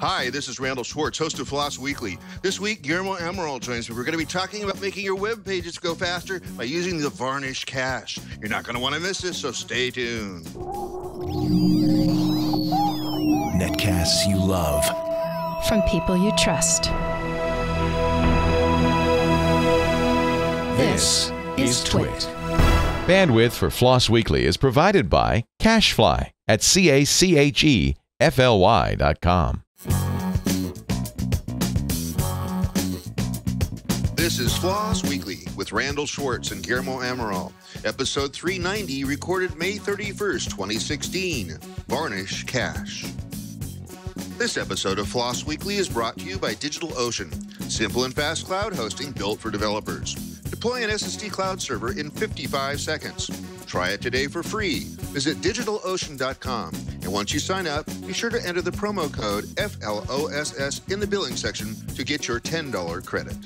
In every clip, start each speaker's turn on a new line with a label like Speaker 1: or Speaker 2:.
Speaker 1: Hi, this is Randall Schwartz, host of Floss Weekly. This week, Guillermo Amaral joins me. We're going to be talking about making your web pages go faster by using the Varnish Cache. You're not going to want to miss this, so stay tuned.
Speaker 2: Netcasts you love.
Speaker 3: From people you trust.
Speaker 2: This is Twit.
Speaker 4: Bandwidth for Floss Weekly is provided by CacheFly at C-A-C-H-E F-L-Y dot com.
Speaker 1: This is Floss Weekly with Randall Schwartz and Guillermo Amaral. Episode 390, recorded May 31st, 2016. Varnish Cache. This episode of Floss Weekly is brought to you by DigitalOcean, simple and fast cloud hosting built for developers. Deploy an SSD cloud server in 55 seconds. Try it today for free. Visit digitalocean.com. And once you sign up, be sure to enter the promo code FLOSS in the billing section to get your $10 credit.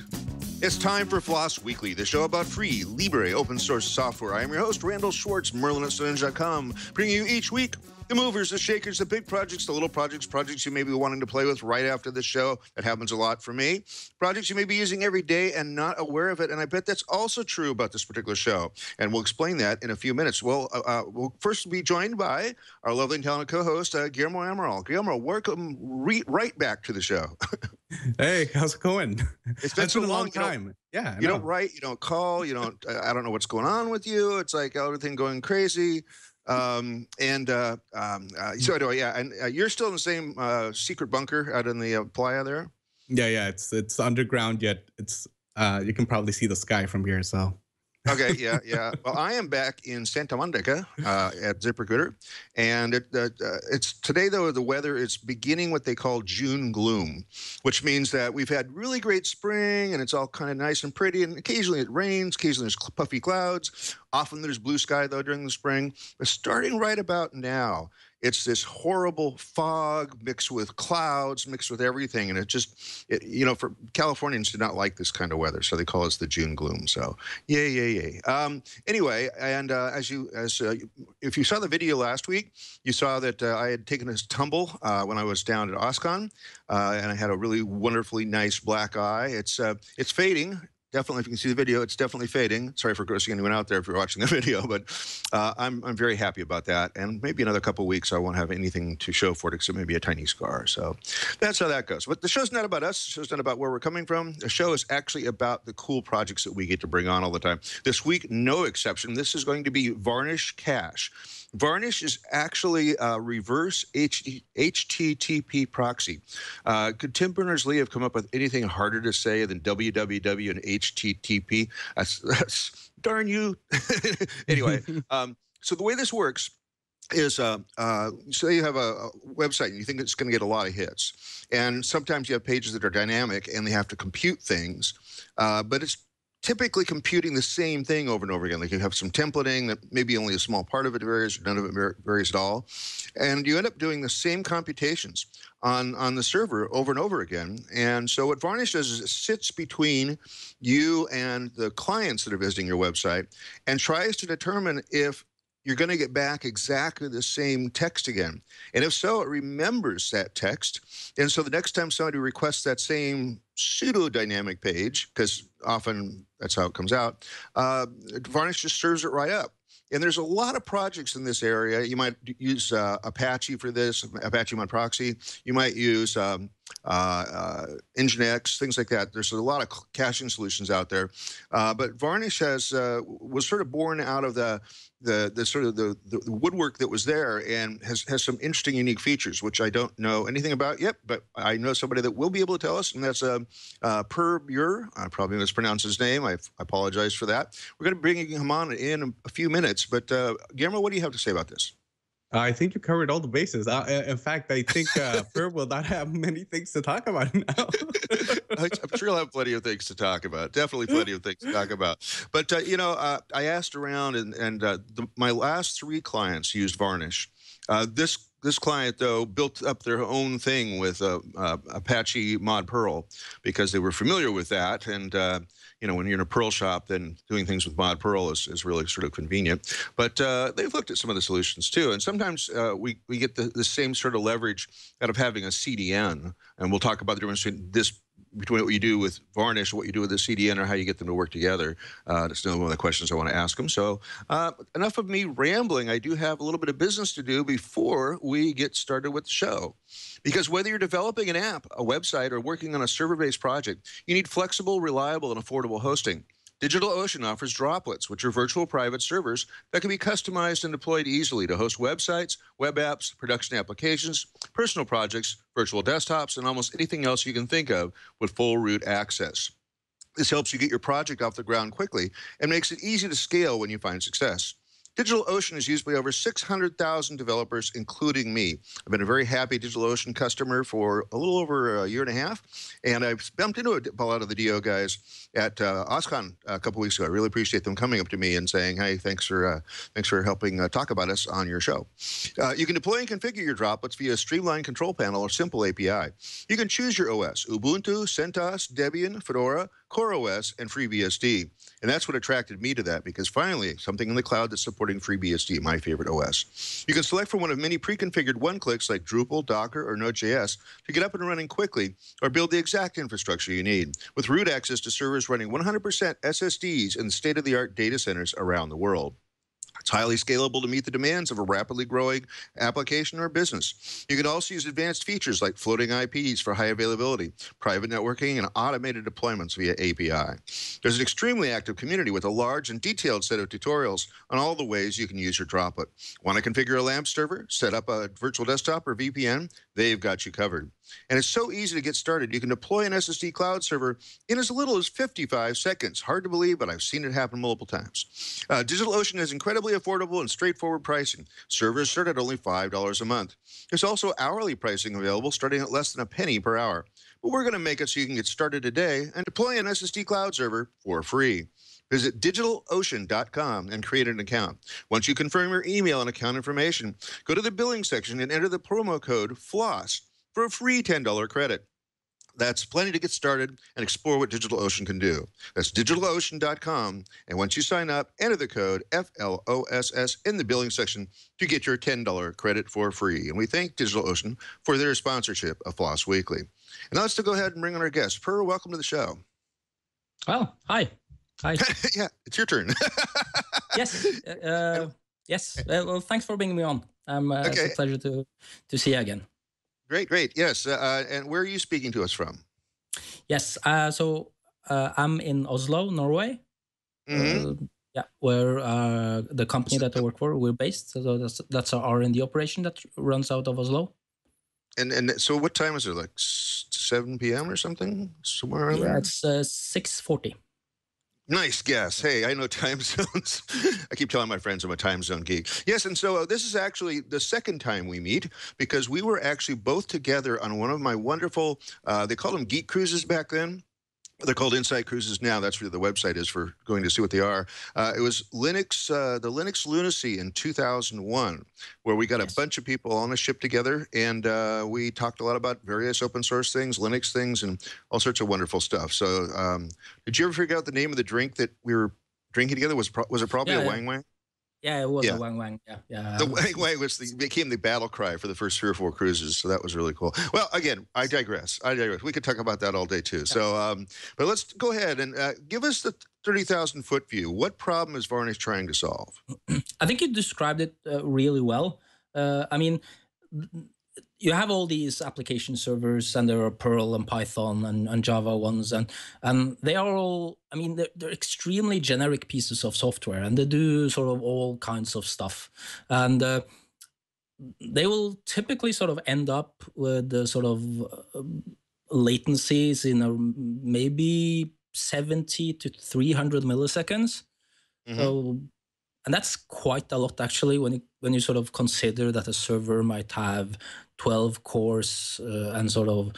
Speaker 1: It's time for Floss Weekly, the show about free, libre, open source software. I am your host, Randall Schwartz, Merlin at Stonehenge.com, bringing you each week the movers, the shakers, the big projects, the little projects, projects you may be wanting to play with right after the show. That happens a lot for me. Projects you may be using every day and not aware of it. And I bet that's also true about this particular show. And we'll explain that in a few minutes. Well, uh, uh, we'll first be joined by our lovely and talented co-host, uh, Guillermo Amaral. Guillermo, welcome re- right back to the show.
Speaker 5: hey, how's it going?
Speaker 1: It's been,
Speaker 5: been a long
Speaker 1: don't-
Speaker 5: time. Yeah,
Speaker 1: you don't write, you don't call, you don't. I don't know what's going on with you. It's like everything going crazy. Um, and uh, um, uh, so anyway, yeah, and uh, you're still in the same uh, secret bunker out in the uh, playa there.
Speaker 5: Yeah, yeah. It's it's underground yet. It's uh, you can probably see the sky from here. So
Speaker 1: Okay, yeah, yeah. Well, I am back in Santa Monica uh, at ZipRecruiter, and it, uh, it's today though the weather is beginning what they call June gloom, which means that we've had really great spring and it's all kind of nice and pretty, and occasionally it rains, occasionally there's puffy clouds. Often there's blue sky though during the spring, but starting right about now. It's this horrible fog mixed with clouds, mixed with everything, and it just, it, you know, for Californians do not like this kind of weather, so they call us the June gloom. So, Yay, yay, yay. Um, anyway, and uh, as you, as uh, if you saw the video last week, you saw that uh, I had taken a tumble uh, when I was down at OSCON, uh, and I had a really wonderfully nice black eye. It's uh, it's fading. Definitely, if you can see the video, it's definitely fading. Sorry for grossing anyone out there if you're watching the video, but uh, I'm I'm very happy about that. And maybe another couple weeks, I won't have anything to show for it except maybe a tiny scar. So that's how that goes. But the show's not about us. The show's not about where we're coming from. The show is actually about the cool projects that we get to bring on all the time. This week, no exception. This is going to be Varnish Cache. Varnish is actually a reverse HT, HTTP proxy. Uh, could Tim Berners-Lee have come up with anything harder to say than www and HTTP? That's, that's darn you. anyway, um, so the way this works is uh, uh, say you have a, a website and you think it's going to get a lot of hits, and sometimes you have pages that are dynamic and they have to compute things, uh, but it's typically computing the same thing over and over again. Like you have some templating that maybe only a small part of it varies, or none of it varies at all, and you end up doing the same computations on on the server over and over again. And so what Varnish does is it sits between you and the clients that are visiting your website and tries to determine if you're going to get back exactly the same text again. And if so, it remembers that text. And so the next time somebody requests that same pseudo dynamic page, because often that's how it comes out, uh, Varnish just serves it right up. And there's a lot of projects in this area. You might use uh, Apache for this, Apache Mod Proxy. You might use um, uh, uh, Nginx, things like that. There's a lot of caching solutions out there. Uh, but Varnish has uh, was sort of born out of the the, the sort of the, the woodwork that was there and has, has some interesting, unique features, which I don't know anything about yet, but I know somebody that will be able to tell us, and that's uh, uh, Per. I probably mispronounced his name. I, I apologize for that. We're going to bring him on in a, a few minutes, but uh, Guillermo, what do you have to say about this?
Speaker 5: I think you covered all the bases. Uh, in fact, I think uh, Per will not have many things to talk about now.
Speaker 1: I- I'm sure I'll have plenty of things to talk about. Definitely plenty of things to talk about. But uh, you know, uh, I asked around, and and uh, the, my last three clients used Varnish. Uh, this this client though built up their own thing with uh, uh, Apache Mod Perl because they were familiar with that, and uh, you know when you're in a Perl shop, then doing things with Mod Perl is, is really sort of convenient. But uh, they've looked at some of the solutions too, and sometimes uh, we we get the, the same sort of leverage out of having a CDN, and we'll talk about the difference between this between what you do with varnish, what you do with the CDN, or how you get them to work together. Uh, that's another one of the questions I want to ask them. So, uh, enough of me rambling. I do have a little bit of business to do before we get started with the show. Because whether you're developing an app, a website, or working on a server based project, you need flexible, reliable, and affordable hosting. DigitalOcean offers droplets, which are virtual private servers that can be customized and deployed easily to host websites, web apps, production applications, personal projects, virtual desktops, and almost anything else you can think of with full root access. This helps you get your project off the ground quickly and makes it easy to scale when you find success. DigitalOcean is used by over 600,000 developers, including me. I've been a very happy DigitalOcean customer for a little over a year and a half, and I've bumped into a lot of the DO guys at uh, OSCON a couple weeks ago. I really appreciate them coming up to me and saying, "Hey, thanks for uh, thanks for helping uh, talk about us on your show." Uh, you can deploy and configure your droplets via a streamlined control panel or simple API. You can choose your OS: Ubuntu, CentOS, Debian, Fedora, CoreOS, and FreeBSD. And that's what attracted me to that because finally, something in the cloud that's supporting FreeBSD, my favorite OS. You can select from one of many pre configured one clicks like Drupal, Docker, or Node.js to get up and running quickly or build the exact infrastructure you need with root access to servers running 100% SSDs in state of the art data centers around the world. It's highly scalable to meet the demands of a rapidly growing application or business. You can also use advanced features like floating IPs for high availability, private networking, and automated deployments via API. There's an extremely active community with a large and detailed set of tutorials on all the ways you can use your droplet. Want to configure a LAMP server, set up a virtual desktop or VPN? They've got you covered. And it's so easy to get started. You can deploy an SSD cloud server in as little as 55 seconds. Hard to believe, but I've seen it happen multiple times. Uh, DigitalOcean has incredibly affordable and straightforward pricing. Servers start at only $5 a month. There's also hourly pricing available starting at less than a penny per hour. But we're going to make it so you can get started today and deploy an SSD cloud server for free. Visit digitalocean.com and create an account. Once you confirm your email and account information, go to the billing section and enter the promo code FLOSS for a free $10 credit. That's plenty to get started and explore what DigitalOcean can do. That's digitalocean.com. And once you sign up, enter the code FLOSS in the billing section to get your $10 credit for free. And we thank DigitalOcean for their sponsorship of Floss Weekly. And now let's go ahead and bring on our guest. Per, welcome to the show.
Speaker 6: Well, hi. Hi.
Speaker 1: yeah, it's your turn.
Speaker 6: yes. Uh, yes. Uh, well, thanks for bringing me on. Um, uh, okay. It's a pleasure to, to see you again.
Speaker 1: Great, great. Yes. Uh, uh, and where are you speaking to us from?
Speaker 6: Yes. Uh, so uh, I'm in Oslo, Norway. Mm-hmm. yeah, where the company that I work for we're based. So that's that's our R and D operation that runs out of Oslo.
Speaker 1: And and so what time is it? Like seven p.m. or something? Somewhere around
Speaker 6: yeah,
Speaker 1: there.
Speaker 6: it's uh, six forty.
Speaker 1: Nice guess. Hey, I know time zones. I keep telling my friends I'm a time zone geek. Yes, and so uh, this is actually the second time we meet because we were actually both together on one of my wonderful, uh, they called them geek cruises back then. They're called Insight Cruises now. That's where the website is for going to see what they are. Uh, it was Linux, uh, the Linux Lunacy in 2001, where we got yes. a bunch of people on a ship together, and uh, we talked a lot about various open source things, Linux things, and all sorts of wonderful stuff. So, um, did you ever figure out the name of the drink that we were drinking together? Was was it probably
Speaker 6: yeah,
Speaker 1: a
Speaker 6: yeah.
Speaker 1: Wang Wang?
Speaker 6: Yeah, it was yeah. Wang Wang. Yeah, yeah.
Speaker 1: The Wang Wang was the, became the battle cry for the first three or four cruises, so that was really cool. Well, again, I digress. I digress. We could talk about that all day too. So, um, but let's go ahead and uh, give us the thirty thousand foot view. What problem is Varnish trying to solve?
Speaker 6: I think you described it uh, really well. Uh, I mean, you have all these application servers and there are perl and python and, and java ones and and they are all i mean they're, they're extremely generic pieces of software and they do sort of all kinds of stuff and uh, they will typically sort of end up with the sort of uh, latencies in a maybe 70 to 300 milliseconds mm-hmm. so and that's quite a lot actually when you when you sort of consider that a server might have 12 cores uh, and sort of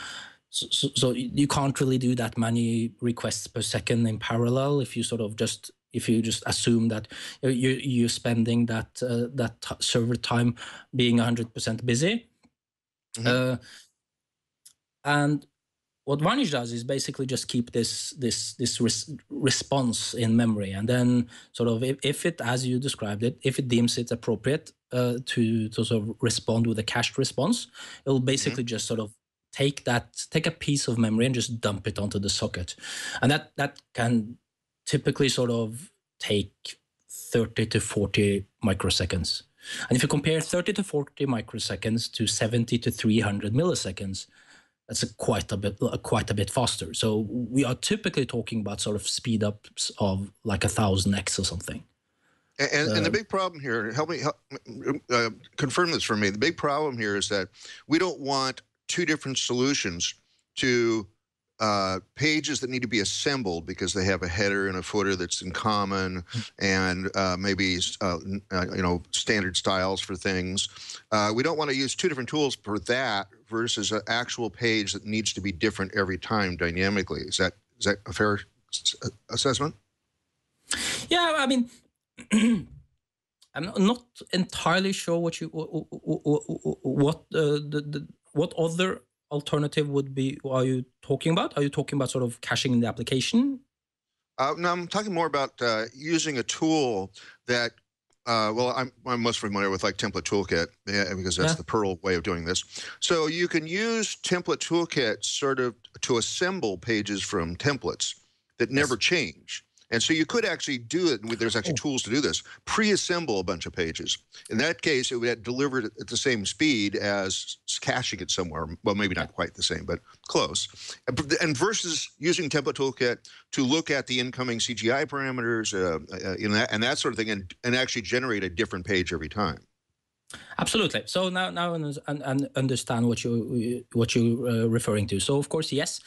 Speaker 6: so, so, you can't really do that many requests per second in parallel if you sort of just if you just assume that you you're spending that uh, that server time being 100% busy.
Speaker 1: Mhm.
Speaker 6: Uh, and what Varnish does is basically just keep this this this res- response in memory, and then sort of if, if it, as you described it, if it deems it appropriate uh, to to sort of respond with a cached response, it will basically just sort of take that take a piece of memory and just dump it onto the socket, and that that can typically sort of take 30 to 40 microseconds. And if you compare 30 to 40 microseconds to 70 to 300 milliseconds, that's a quite a bit uh, quite a bit faster. So we are typically talking about sort of speed ups of like a thousand x or something.
Speaker 1: And, and, and the
Speaker 6: Um,
Speaker 1: big problem here, help me help, uh, confirm this for me. The big problem here is that we don't want two different solutions to uh, pages that need to be assembled because they have a header and a footer that's in common, and uh, maybe uh, uh, you know standard styles for things. Uh, we don't want to use two different tools for that versus an actual page that needs to be different every time dynamically. Is that is that a fair assessment?
Speaker 6: Yeah, I mean, I'm not entirely sure what you wh- wh- wh- what uh, the, the what other alternative would be. Are you talking about? Are you talking about sort of caching in the application?
Speaker 1: Uh, no, I'm talking more about uh, using a tool that, uh, well, I'm, I'm most familiar with like Template Toolkit yeah, because that's
Speaker 6: Yeah.
Speaker 1: the Perl way of doing this. So you can use Template Toolkit sort of to assemble pages from templates that never change. And so you could actually do it. and There's actually
Speaker 6: Oh.
Speaker 1: tools to do this. Pre-assemble a bunch of pages. In that case, it would get delivered at the same speed as caching it somewhere. Well, maybe not quite the same, but close. And versus using Template Toolkit to look at the incoming CGI parameters, uh, uh, you know, and that sort of thing, and, and actually generate a different page every time.
Speaker 6: Absolutely. So now, now and, and understand what you what you're uh, referring to. So of course, yes,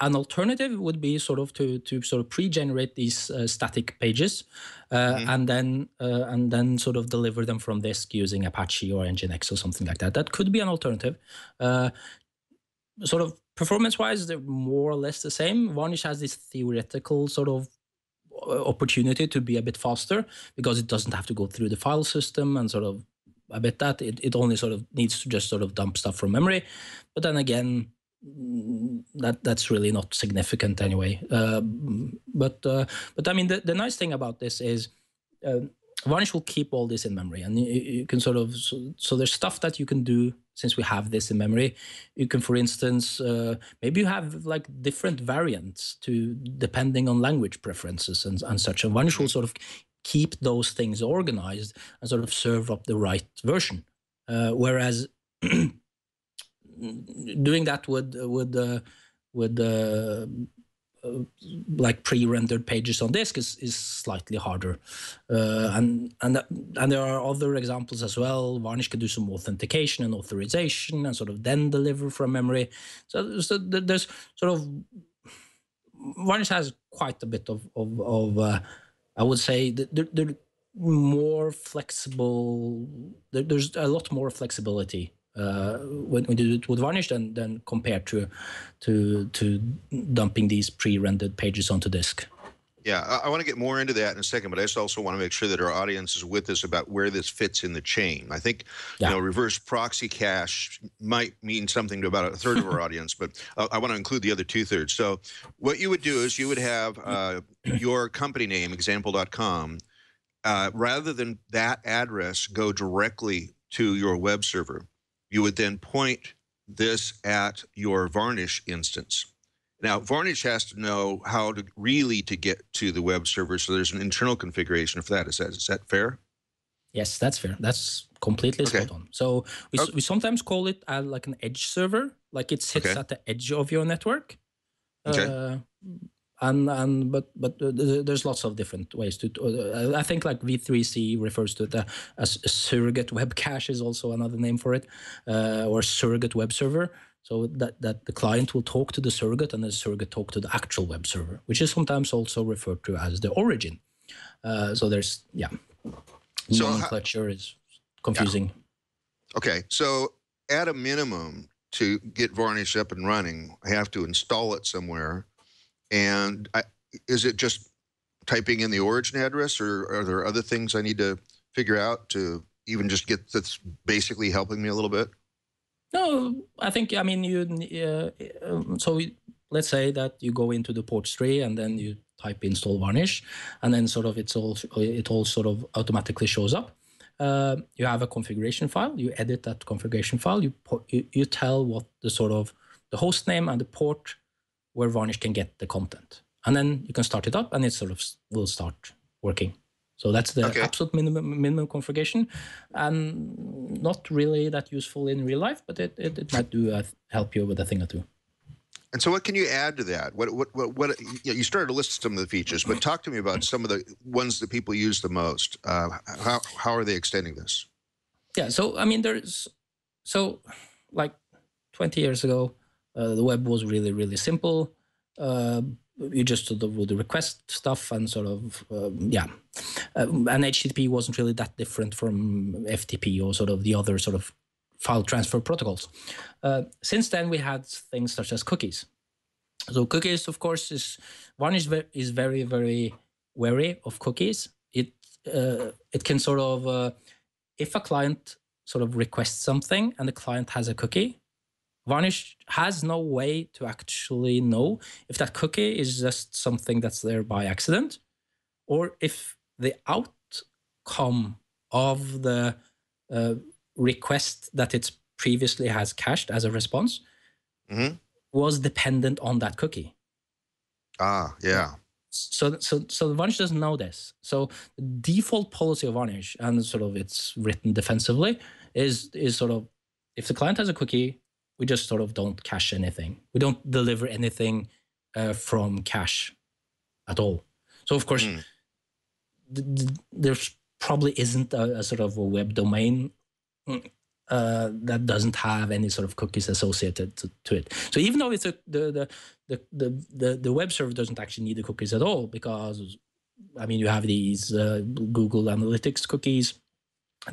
Speaker 6: an alternative would be sort of to to sort of pre-generate these uh, static pages, uh, and then uh, and then sort of deliver them from disk using Apache or Nginx or something like that. That could be an alternative. Uh, sort of performance-wise, they're more or less the same. Varnish has this theoretical sort of uh, opportunity to be a bit faster because it doesn't have to go through the file system and sort of I bet that it, it only sort of needs to just sort of dump stuff from memory. But then again, mm, that that's really not significant anyway. Uh, but uh, but I mean, the, the nice thing about this is uh, Varnish will keep all this in memory, and you, you can sort of so, so there's stuff that you can do since we have this in memory. You can, for instance, uh, maybe you have like different variants to depending on language preferences and, and such. And Varnish will sort of keep those things organized and sort of serve up the right version. Uh, whereas doing that would would uh, would uh, like pre-rendered pages on disk is, is slightly harder, uh, and and and there are other examples as well. Varnish can do some authentication and authorization, and sort of then deliver from memory. So, so there's sort of Varnish has quite a bit of of, of uh, I would say they're, they're more flexible. There's a lot more flexibility uh, when, do it with Varnish than, than compared to to to dumping these pre-rendered pages onto disk.
Speaker 1: Yeah, I, I want to get more into that in a second, but I just also want to make sure that our audience is with us about where this fits in the chain. I think
Speaker 6: Yeah.
Speaker 1: you know reverse proxy cache might mean something to about a third of our audience, but uh, I want to include the other two thirds. So what you would do is you would have uh, your company name, example.com, uh, rather than that address go directly to your web server, you would then point this at your Varnish instance. Now, Varnish has to know how to really to get to the web server, so there's an internal configuration for that. Is that is that fair?
Speaker 6: Yes, that's fair. That's completely
Speaker 1: Okay.
Speaker 6: spot on. So we,
Speaker 1: Okay.
Speaker 6: we sometimes call it uh, like an edge server, like it sits
Speaker 1: Okay.
Speaker 6: at the edge of your network.
Speaker 1: Okay.
Speaker 6: Uh, and and but but uh, there's lots of different ways to. Uh, I think like W3C refers to it uh, as surrogate web cache is also another name for it, uh, or surrogate web server. So that that the client will talk to the surrogate and the surrogate talk to the actual web server, which is sometimes also referred to as the origin. Uh, so there's yeah,
Speaker 1: So
Speaker 6: nomenclature is confusing.
Speaker 1: Okay, so at a minimum, to get Varnish up and running, I have to install it somewhere. And I, is it just typing in the origin address, or are there other things I need to figure out to even just get that's basically helping me a little bit?
Speaker 6: No, I think I mean you. Uh, um, so let's say that you go into the port tree and then you type install varnish, and then sort of it's all it all sort of automatically shows up. Uh, you have a configuration file. You edit that configuration file. You, you you tell what the sort of the host name and the port where varnish can get the content, and then you can start it up, and it sort of will start working. So that's the
Speaker 1: Okay.
Speaker 6: absolute minimum minimum configuration, and not really that useful in real life, but it it, it might do uh, help you with a thing or two.
Speaker 1: And so, what can you add to that? What what what, what you, know, you started to list some of the features, but talk to me about some of the ones that people use the most. Uh, how how are they extending this?
Speaker 6: yeah so i mean there's so like 20 years ago uh, the web was really really simple uh, you just sort of would request stuff and sort of um, yeah um, and http wasn't really that different from ftp or sort of the other sort of file transfer protocols. Uh, since then we had things such as cookies. So cookies of course is one is, ve- is very very wary of cookies. It uh, it can sort of uh, if a client sort of requests something and the client has a cookie, Varnish has no way to actually know if that cookie is just something that's there by accident or if the outcome of the uh, request that it previously has cached as a response
Speaker 1: Mhm.
Speaker 6: was dependent on that cookie
Speaker 1: Ah, yeah.
Speaker 6: so so so Varnish doesn't know this. So the default policy of Varnish, and sort of it's written defensively, is is sort of if the client has a cookie, we just sort of don't cache anything. We don't deliver anything uh, from cache at all. So of course,
Speaker 1: Hmm.
Speaker 6: Th- th- there's probably isn't a, a sort of a web domain mm, uh, that doesn't have any sort of cookies associated to, to it. So even though it's a the the, the the the web server doesn't actually need the cookies at all because I mean you have these uh, Google Analytics cookies.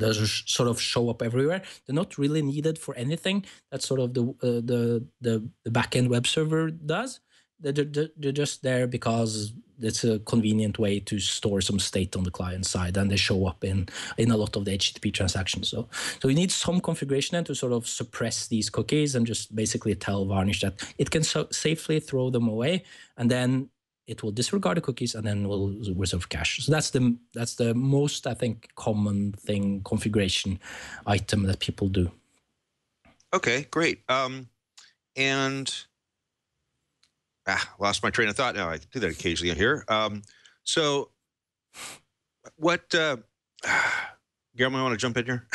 Speaker 6: Those sort of show up everywhere. They're not really needed for anything that sort of the uh, the the the backend web server does. They're, they're, just there because it's a convenient way to store some state on the client side, and they show up in in a lot of the HTTP transactions. So so you need some configuration then to sort of suppress these cookies and just basically tell Varnish that it can so safely throw them away, and then it will disregard the cookies and then will reserve cache. So that's the that's the most I think common thing configuration item that people do.
Speaker 1: Okay, great. Um, and ah, lost my train of thought. Now I do that occasionally here. Um, so, what? Uh, Guillermo, you want to jump in here?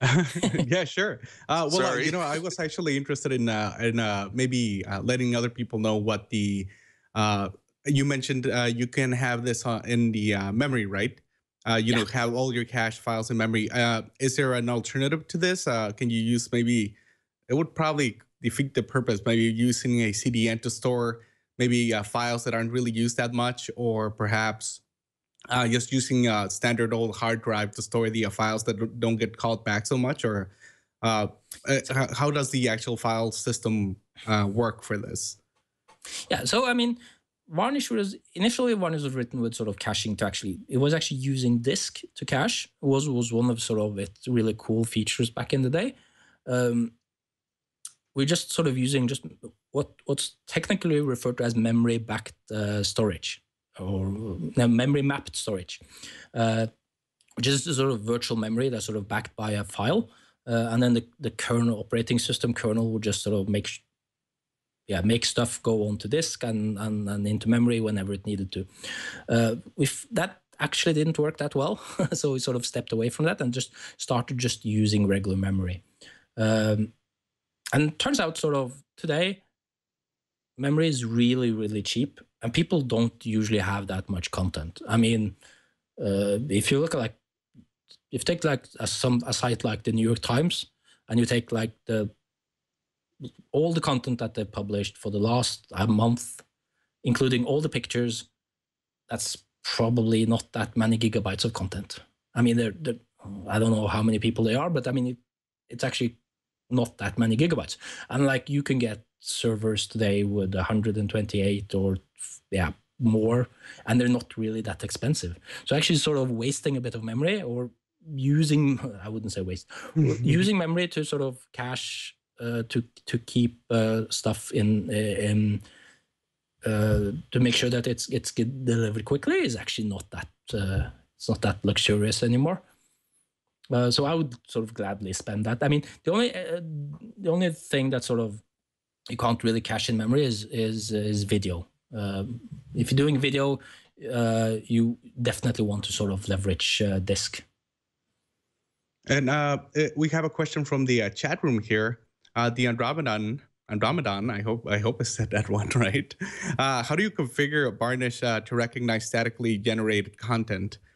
Speaker 5: yeah, sure. Uh, well, uh, you know, I was actually interested in uh, in uh, maybe uh, letting other people know what the uh, you mentioned. Uh, you can have this in the uh, memory, right? Uh, you know, have all your cache files in memory. Uh, is there an alternative to this? Uh, can you use maybe? It would probably defeat the purpose. Maybe using a CDN to store maybe uh, files that aren't really used that much, or perhaps uh, just using a standard old hard drive to store the uh, files that don't get called back so much, or uh, uh, how, does the actual file system uh, work for this?
Speaker 6: Yeah, so I mean, Varnish was initially Varnish was written with sort of caching to actually it was actually using disk to cache was was one of sort of its really cool features back in the day. Um, we're just sort of using just what what's technically referred to as memory backed uh, storage or memory mapped storage, uh, which is sort of virtual memory that's sort of backed by a file, uh, and then the, the kernel operating system kernel will just sort of make yeah make stuff go onto disk and, and and into memory whenever it needed to. Uh, if that actually didn't work that well so we sort of stepped away from that and just started just using regular memory. Um, and turns out sort of today memory is really really cheap and people don't usually have that much content i mean uh, if you look at like if you take like a, some a site like the new york times and you take like the all the content that they published for the last month, including all the pictures, that's probably not that many gigabytes of content. I mean, they're, they're, I don't know how many people they are, but I mean, it, it's actually not that many gigabytes. And like you can get servers today with 128 or yeah, more and they're not really that expensive. So actually sort of wasting a bit of memory or using I wouldn't say waste using memory to sort of cache uh, to to keep uh, stuff in in uh, to make sure that it's it's get delivered quickly is actually not that uh, it's not that luxurious anymore. Uh, so I would sort of gladly spend that. I mean, the only uh, the only thing that sort of you can't really cache in memory is is is video. Um, if you're doing video, uh, you definitely want to sort of leverage uh, disk.
Speaker 5: And uh, uh, we have a question from the uh, chat room here. Uh, the Andromedan, Andromedan, I hope I hope I said that one right. Uh, how do you configure Varnish uh, to recognize statically generated content uh, uh,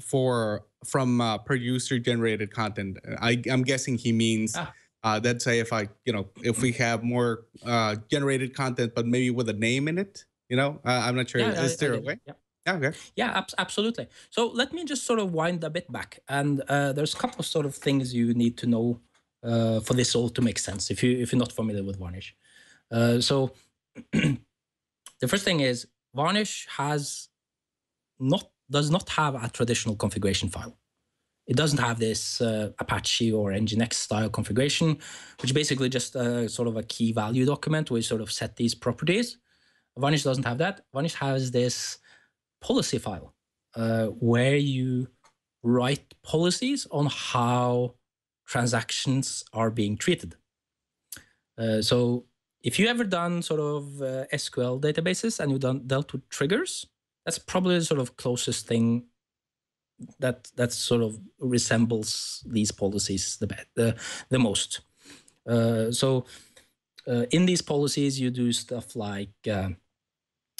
Speaker 5: for from uh, per user generated content? I, I'm guessing he means.
Speaker 6: Ah.
Speaker 5: Uh, let's say if I, you know, if we have more uh, generated content, but maybe with a name in it, you know, uh, I'm not sure.
Speaker 6: Yeah,
Speaker 5: Is
Speaker 6: I-
Speaker 5: there
Speaker 6: I
Speaker 5: a way?
Speaker 6: Yeah.
Speaker 5: Yeah, okay.
Speaker 6: Yeah, abs- absolutely. So let me just sort of wind a bit back, and uh, there's a couple of sort of things you need to know uh, for this all to make sense. If you if you're not familiar with Varnish, uh, so the first thing is Varnish has not does not have a traditional configuration file. It doesn't have this uh, Apache or Nginx style configuration, which basically just sort of a key value document where you sort of set these properties. Varnish doesn't have that. Varnish has this policy file uh, where you write policies on how transactions are being treated. Uh, so if you ever done sort of uh, SQL databases and you've done dealt with triggers, that's probably the sort of closest thing that that sort of resembles these policies the the, the most. Uh, so uh, in these policies, you do stuff like uh,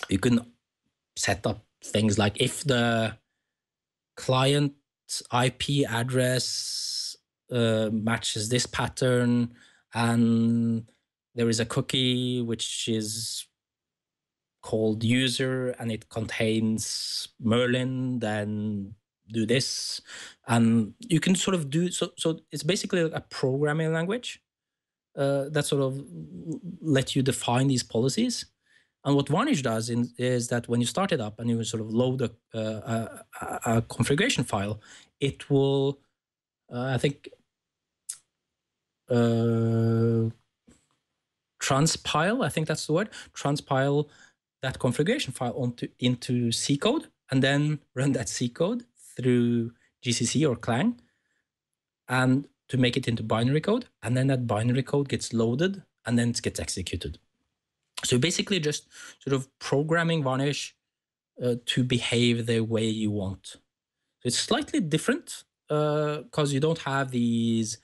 Speaker 6: you can set up things like if the client IP address uh, matches this pattern and there is a cookie which is called user and it contains Merlin, then do this. And you can sort of do so. So it's basically a programming language uh, that sort of let you define these policies. And what Varnish does in, is that when you start it up and you sort of load a, uh, a, a configuration file, it will, uh, I think, uh, transpile. I think that's the word. Transpile that configuration file onto into C code, and then run that C code through GCC or Clang, and to make it into binary code, and then that binary code gets loaded and then it gets executed. So basically, just sort of programming Varnish uh, to behave the way you want. So it's slightly different because you don't have these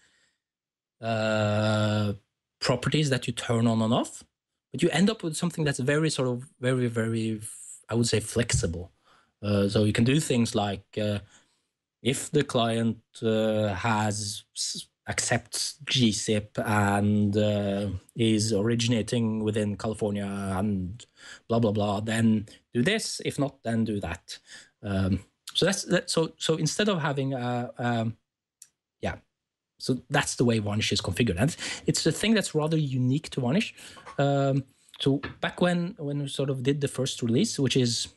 Speaker 6: uh, properties that you turn on and off, but you end up with something that's very sort of very very I would say flexible. Uh, so you can do things like uh, if the client uh, has accepts GZIP and uh, is originating within California and blah blah blah, then do this. If not, then do that. Um, so that's that, so so instead of having a um, yeah, so that's the way Varnish is configured, and it's a thing that's rather unique to Varnish. Um, so back when when we sort of did the first release, which is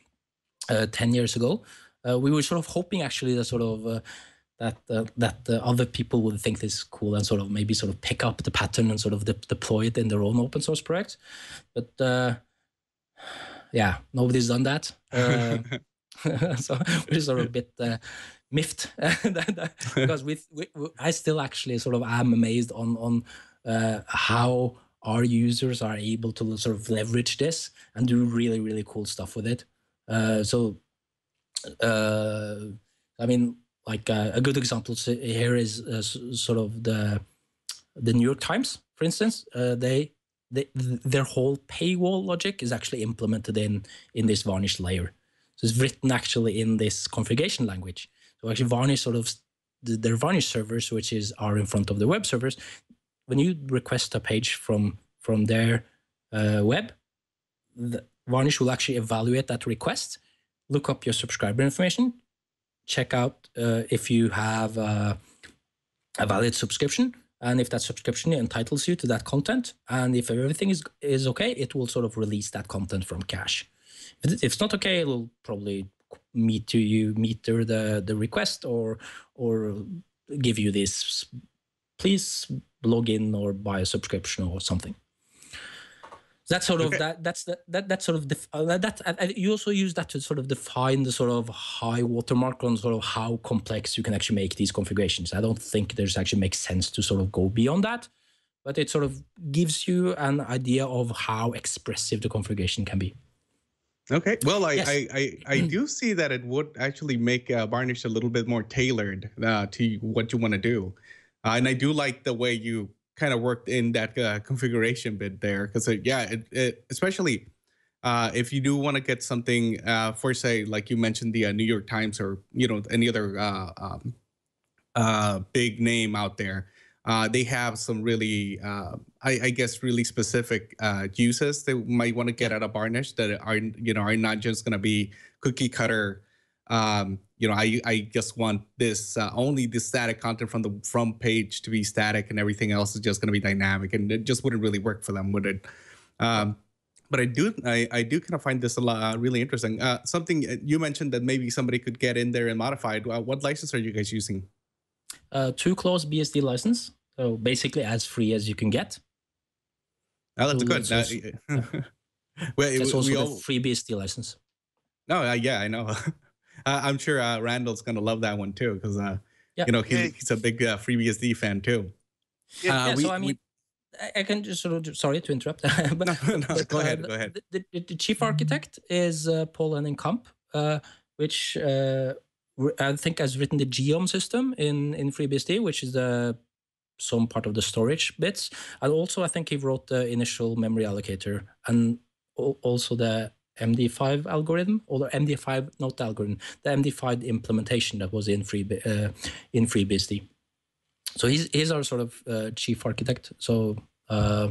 Speaker 6: uh, 10 years ago uh, we were sort of hoping actually that sort of uh, that uh, that uh, other people would think this is cool and sort of maybe sort of pick up the pattern and sort of de- deploy it in their own open source projects. But uh, yeah nobody's done that. Uh, so we're sort of a bit miffed because we I still actually sort of am amazed on on uh, how our users are able to sort of leverage this and do really really cool stuff with it uh, so, uh, I mean, like uh, a good example here is uh, sort of the the New York Times, for instance. Uh, they, they their whole paywall logic is actually implemented in in this Varnish layer. So it's written actually in this configuration language. So actually, Varnish sort of their Varnish servers, which is are in front of the web servers, when you request a page from from their uh, web, the, Varnish will actually evaluate that request, look up your subscriber information, check out uh, if you have uh, a valid subscription, and if that subscription entitles you to that content, and if everything is is okay, it will sort of release that content from cache. if it's not okay, it'll probably meter you meter the the request or or give you this. Please log in or buy a subscription or something. That's sort of
Speaker 5: Okay.
Speaker 6: that. That's that. That that's sort of def- uh, that. that and you also use that to sort of define the sort of high watermark on sort of how complex you can actually make these configurations. I don't think there's actually makes sense to sort of go beyond that, but it sort of gives you an idea of how expressive the configuration can be.
Speaker 5: Okay. Well, I
Speaker 6: Yes.
Speaker 5: I, I, I do see that it would actually make uh, Varnish a little bit more tailored uh, to what you want to do, uh, and I do like the way you kind of worked in that uh, configuration bit there because yeah, it, it especially uh, if you do want to get something uh, for say like you mentioned the uh, New York Times or you know any other uh, um, uh, big name out there. Uh, they have some really, uh, I, I guess, really specific uh, uses they might want to get out of Varnish that are, you know, are not just going to be cookie cutter. Um, you know, I I just want this uh, only the static content from the front page to be static, and everything else is just going to be dynamic, and it just wouldn't really work for them, would it? Um, but I do I, I do kind of find this a lot uh, really interesting. Uh, something uh, you mentioned that maybe somebody could get in there and modify it. Uh, what license are you guys using?
Speaker 6: Uh, two clause BSD license, so basically as free as you can get.
Speaker 5: Oh, that's
Speaker 6: So
Speaker 5: good.
Speaker 6: it's
Speaker 5: Uh, well, it-
Speaker 6: That's
Speaker 5: we
Speaker 6: also
Speaker 5: all-
Speaker 6: the free BSD license.
Speaker 5: no, uh, yeah, I know. uh, I'm sure uh, Randall's gonna love that one too, because uh,
Speaker 6: Yeah.
Speaker 5: you know he's, he's a big uh, FreeBSD fan too.
Speaker 1: Yeah,
Speaker 5: Uh,
Speaker 6: yeah,
Speaker 5: we-
Speaker 6: so I mean, I, I can just sort of sorry to interrupt, but,
Speaker 5: No, no,
Speaker 6: but,
Speaker 5: go ahead,
Speaker 6: uh,
Speaker 5: go ahead.
Speaker 6: The, the, the chief architect is uh, Poul-Henning Kamp, uh, which uh, I think has written the Geom system in in FreeBSD, which is the some part of the storage bits, and also I think he wrote the initial memory allocator and also the MD5 algorithm or the MD5 not the algorithm, the MD5 implementation that was in free uh, in FreeBSD. So he's he's our sort of uh, chief architect. So uh,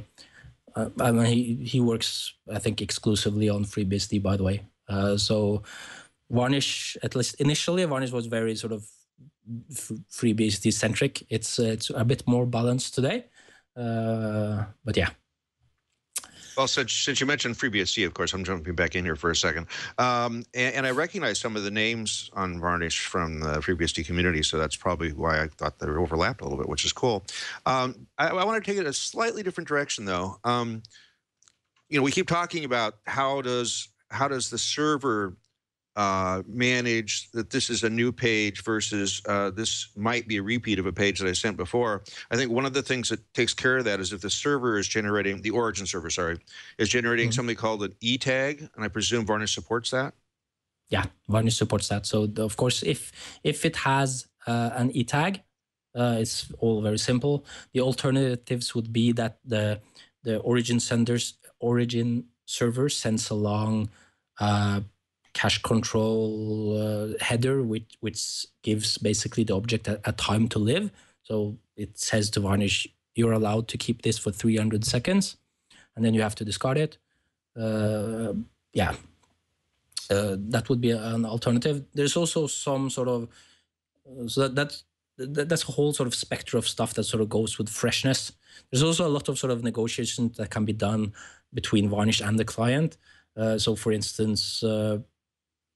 Speaker 6: uh, I mean, he he works I think exclusively on FreeBSD, by the way. Uh, so Varnish, at least initially, Varnish was very sort of FreeBSD centric. It's uh, it's a bit more balanced today, uh, but yeah.
Speaker 1: Well, since since you mentioned FreeBSD, of course, I'm jumping back in here for a second, um, and, and I recognize some of the names on Varnish from the FreeBSD community, so that's probably why I thought they overlapped a little bit, which is cool. Um, I, I want to take it a slightly different direction, though. Um, you know, we keep talking about how does how does the server uh, manage that this is a new page versus uh, this might be a repeat of a page that I sent before. I think one of the things that takes care of that is if the server is generating the origin server, sorry, is generating
Speaker 6: Mhm.
Speaker 1: something called an e tag, and I presume Varnish supports that.
Speaker 6: yeah varnish supports that so the- of course if if it has uh, an e tag uh, it's all very simple the alternatives would be that the the origin senders origin server sends along uh, cache control uh, header which which gives basically the object a, a time to live so it says to varnish you're allowed to keep this for 300 seconds and then you have to discard it uh, yeah uh, that would be an alternative. There's also some sort of uh, so that, that's that, that's a whole sort of spectrum of stuff that sort of goes with freshness. There's also a lot of sort of negotiations that can be done between Varnish and the client. Uh, so, for instance, uh,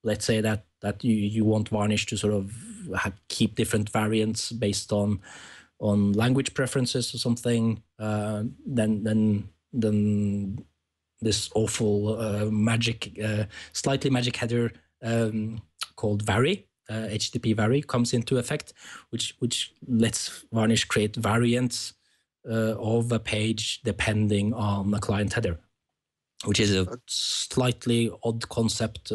Speaker 6: let's say that that you, you want Varnish to sort of ha keep different variants based on on language preferences or something. Uh, then then then this awful uh, magic, uh, slightly magic header um, called vary, uh, HTTP vary, comes into effect, which which lets Varnish create variants uh, of a page depending on the client header, which is a slightly odd concept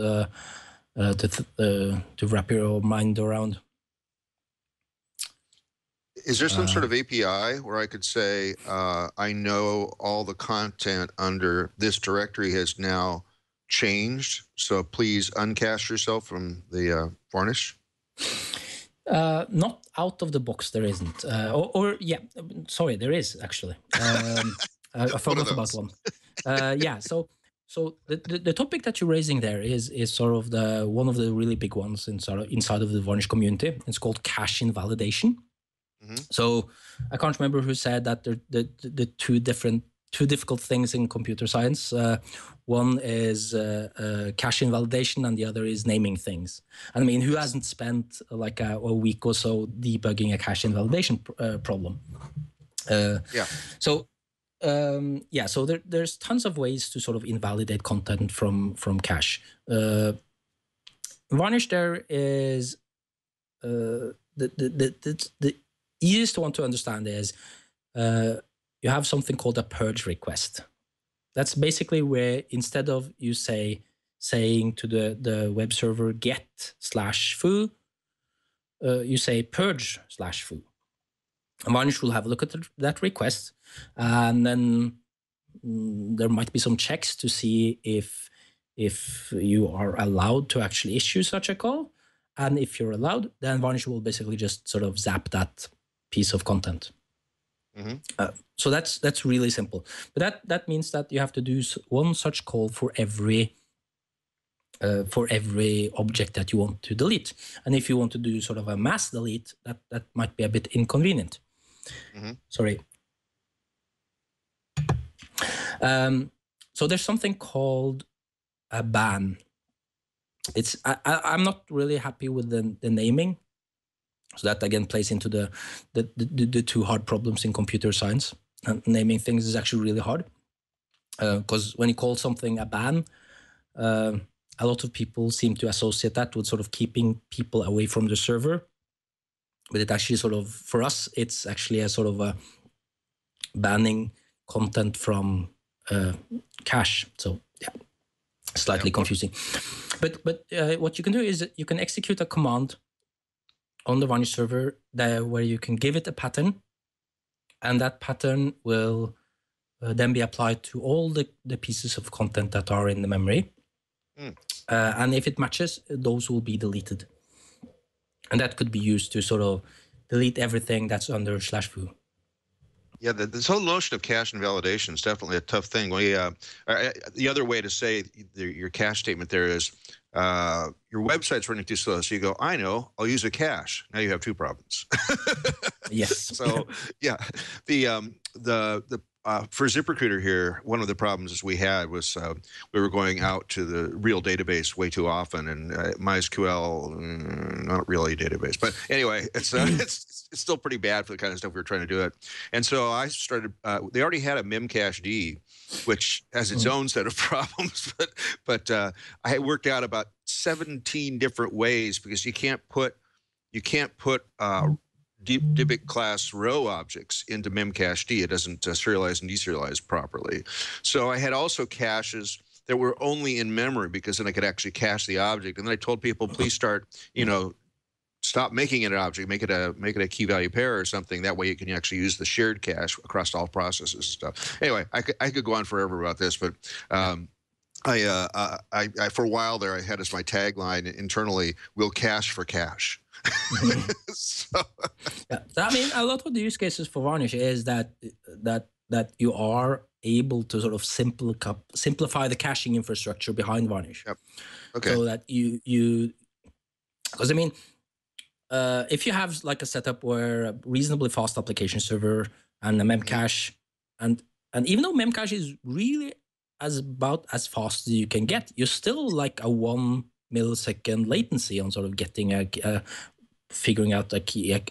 Speaker 6: uh, to th- uh, to wrap your mind around.
Speaker 1: Is there some sort
Speaker 6: Uh,
Speaker 1: of API where I could say uh, I know all the content under this directory has now changed, so please uncast yourself from the uh, Varnish?
Speaker 6: Uh, not out of the box, there isn't. Uh, or, or yeah, sorry, there is actually. Um, I, I forgot about one. Uh, yeah, so so the, the, the topic that you're raising there is is sort of the one of the really big ones inside of, inside of the Varnish community. It's called cache invalidation.
Speaker 1: Mhm.
Speaker 6: So I can't remember who said that the the, the two different two difficult things in computer science. Uh, one is uh, uh, cache invalidation, and the other is naming things. And I mean, who hasn't spent uh, like a, a week or so debugging a cache invalidation pr- uh, problem? Uh,
Speaker 1: Yeah.
Speaker 6: So um, yeah, so there, there's tons of ways to sort of invalidate content from from cache. Uh, Varnish there is uh, the, the, the, the, easiest one to understand is uh, you have something called a purge request. That's basically where instead of you say saying to the, the web server get slash foo, uh, you say purge slash foo. Varnish will have a look at that request, and then mm, there might be some checks to see if if you are allowed to actually issue such a call. And if you're allowed, then Varnish will basically just sort of zap that piece of content.
Speaker 1: Mhm.
Speaker 6: Uh, so that's that's really simple. But that that means that you have to do one such call for every uh, for every object that you want to delete. And if you want to do sort of a mass delete, that that might be a bit inconvenient.
Speaker 1: Mhm.
Speaker 6: Sorry. Um, so there's something called a ban. It's I, I, I'm not really happy with the, the naming. So that again plays into the the, the the two hard problems in computer science. And naming things is actually really hard because when you call something a ban, uh, a lot of people seem to associate that with sort of keeping people away from the server. But it actually sort of for us, it's actually a sort of a banning content from uh, cache. So yeah, slightly confusing. But but uh, what you can do is you can execute a command on the Varnish server there where you can give it a pattern, and that pattern will uh, then be applied to all the, the pieces of content that are in the memory.
Speaker 1: Mm.
Speaker 6: Uh, and if it matches, those will be deleted. And that could be used to sort of delete everything that's under slash foo.
Speaker 1: Yeah, the, this whole notion of cache invalidation is definitely a tough thing. We, uh, uh, the other way to say the, your cache statement there is uh, your website's running too slow. So you go, I know, I'll use a cache. Now you have two problems.
Speaker 6: Yes.
Speaker 1: so yeah, the um, the the uh, for ZipRecruiter here, one of the problems we had was uh, we were going out to the real database way too often, and uh, MySQL, mm, not really a database, but anyway, it's uh, it's it's still pretty bad for the kind of stuff we were trying to do it. And so I started. Uh, they already had a Memcached, D, which has its own set of problems, but but uh, I had worked out about 17 different ways because you can't put you can't put uh, deep Dybbuk class row objects into memcached. It doesn't uh, serialize and deserialize properly. So I had also caches that were only in memory because then I could actually cache the object. And then I told people, please start, you know, stop making it an object, make it a make it a key value pair or something. That way you can actually use the shared cache across all processes and stuff. Anyway, I could I could go on forever about this, but. Um, I, uh, I, I, for a while there, I had as my tagline internally, "We'll cache for cash." so,
Speaker 6: Yeah. So, I mean, a lot of the use cases for Varnish is that that that you are able to sort of simplify simplify the caching infrastructure behind Varnish,
Speaker 1: Yep. okay,
Speaker 6: so that you you because I mean, uh, if you have like a setup where a reasonably fast application server and a memcache, and and even though memcache is really as about as fast as you can get, you're still like a one millisecond latency on sort of getting a, a figuring out a key, a,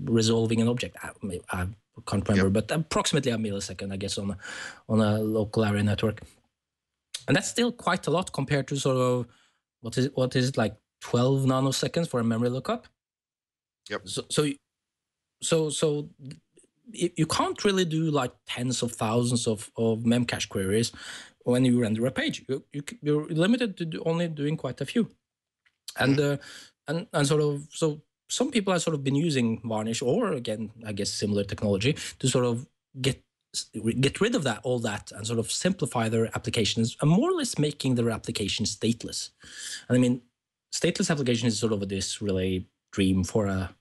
Speaker 6: resolving an object. I, I can't remember, but approximately a millisecond, I guess, on a, on a local area network. And that's still quite a lot compared to sort of what is it, what is it like 12 nanoseconds for a memory lookup.
Speaker 1: Yep.
Speaker 6: So so so so you can't really do like tens of thousands of of memcache queries when you render a page. You, you, you're limited to do only doing quite a few, and uh, and and sort of so some people have sort of been using Varnish or again I guess similar technology to sort of get get rid of that all that and sort of simplify their applications and more or less making their application stateless. And I mean, stateless application is sort of this really dream for a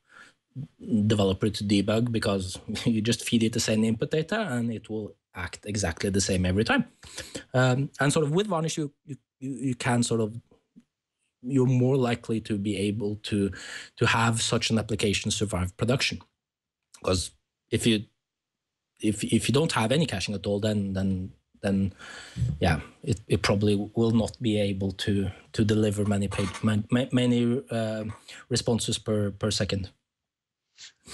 Speaker 6: developer to debug because you just feed it the same input data and it will act exactly the same every time. Um, and sort of with Varnish, you, you you can sort of you're more likely to be able to to have such an application survive production because if you if if you don't have any caching at all, then then then yeah, it, it probably will not be able to to deliver many page, many uh, responses per per second.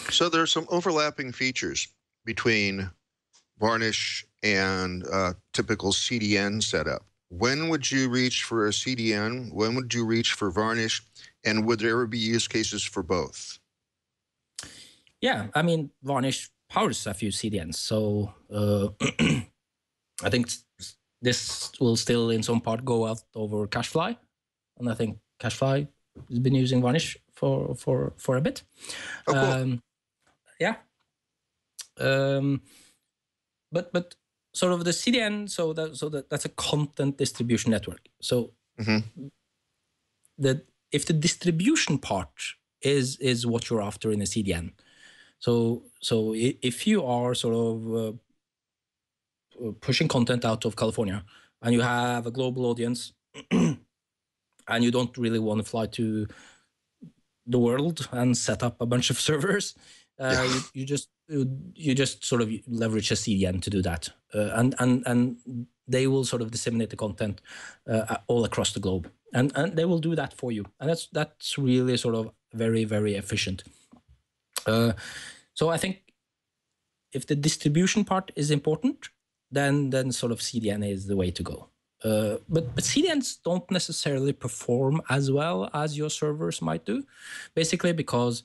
Speaker 1: So there are some overlapping features between Varnish and uh, typical CDN setup. When would you reach for a CDN? When would you reach for Varnish? And would there ever be use cases for both?
Speaker 6: Yeah, I mean, Varnish powers a few CDNs. So uh, I think this will still, in some part, go out over CacheFly, and I think CacheFly has been using Varnish for for for a bit.
Speaker 1: Oh, cool.
Speaker 6: um, yeah. Um, but but sort of the CDN, so that so that that's a content distribution network. So
Speaker 1: Mhm.
Speaker 6: the if the distribution part is is what you're after in a CDN, so so if you are sort of uh, uh, pushing content out of California and you have a global audience and you don't really want to fly to the world and set up a bunch of servers, uh,
Speaker 1: Yeah.
Speaker 6: you, you just you, you just sort of leverage a CDN to do that, uh, and and and they will sort of disseminate the content uh, all across the globe, and and they will do that for you, and that's that's really sort of very very efficient. Uh, so I think if the distribution part is important, then then sort of CDN is the way to go. Uh, but but CDNs don't necessarily perform as well as your servers might do, basically because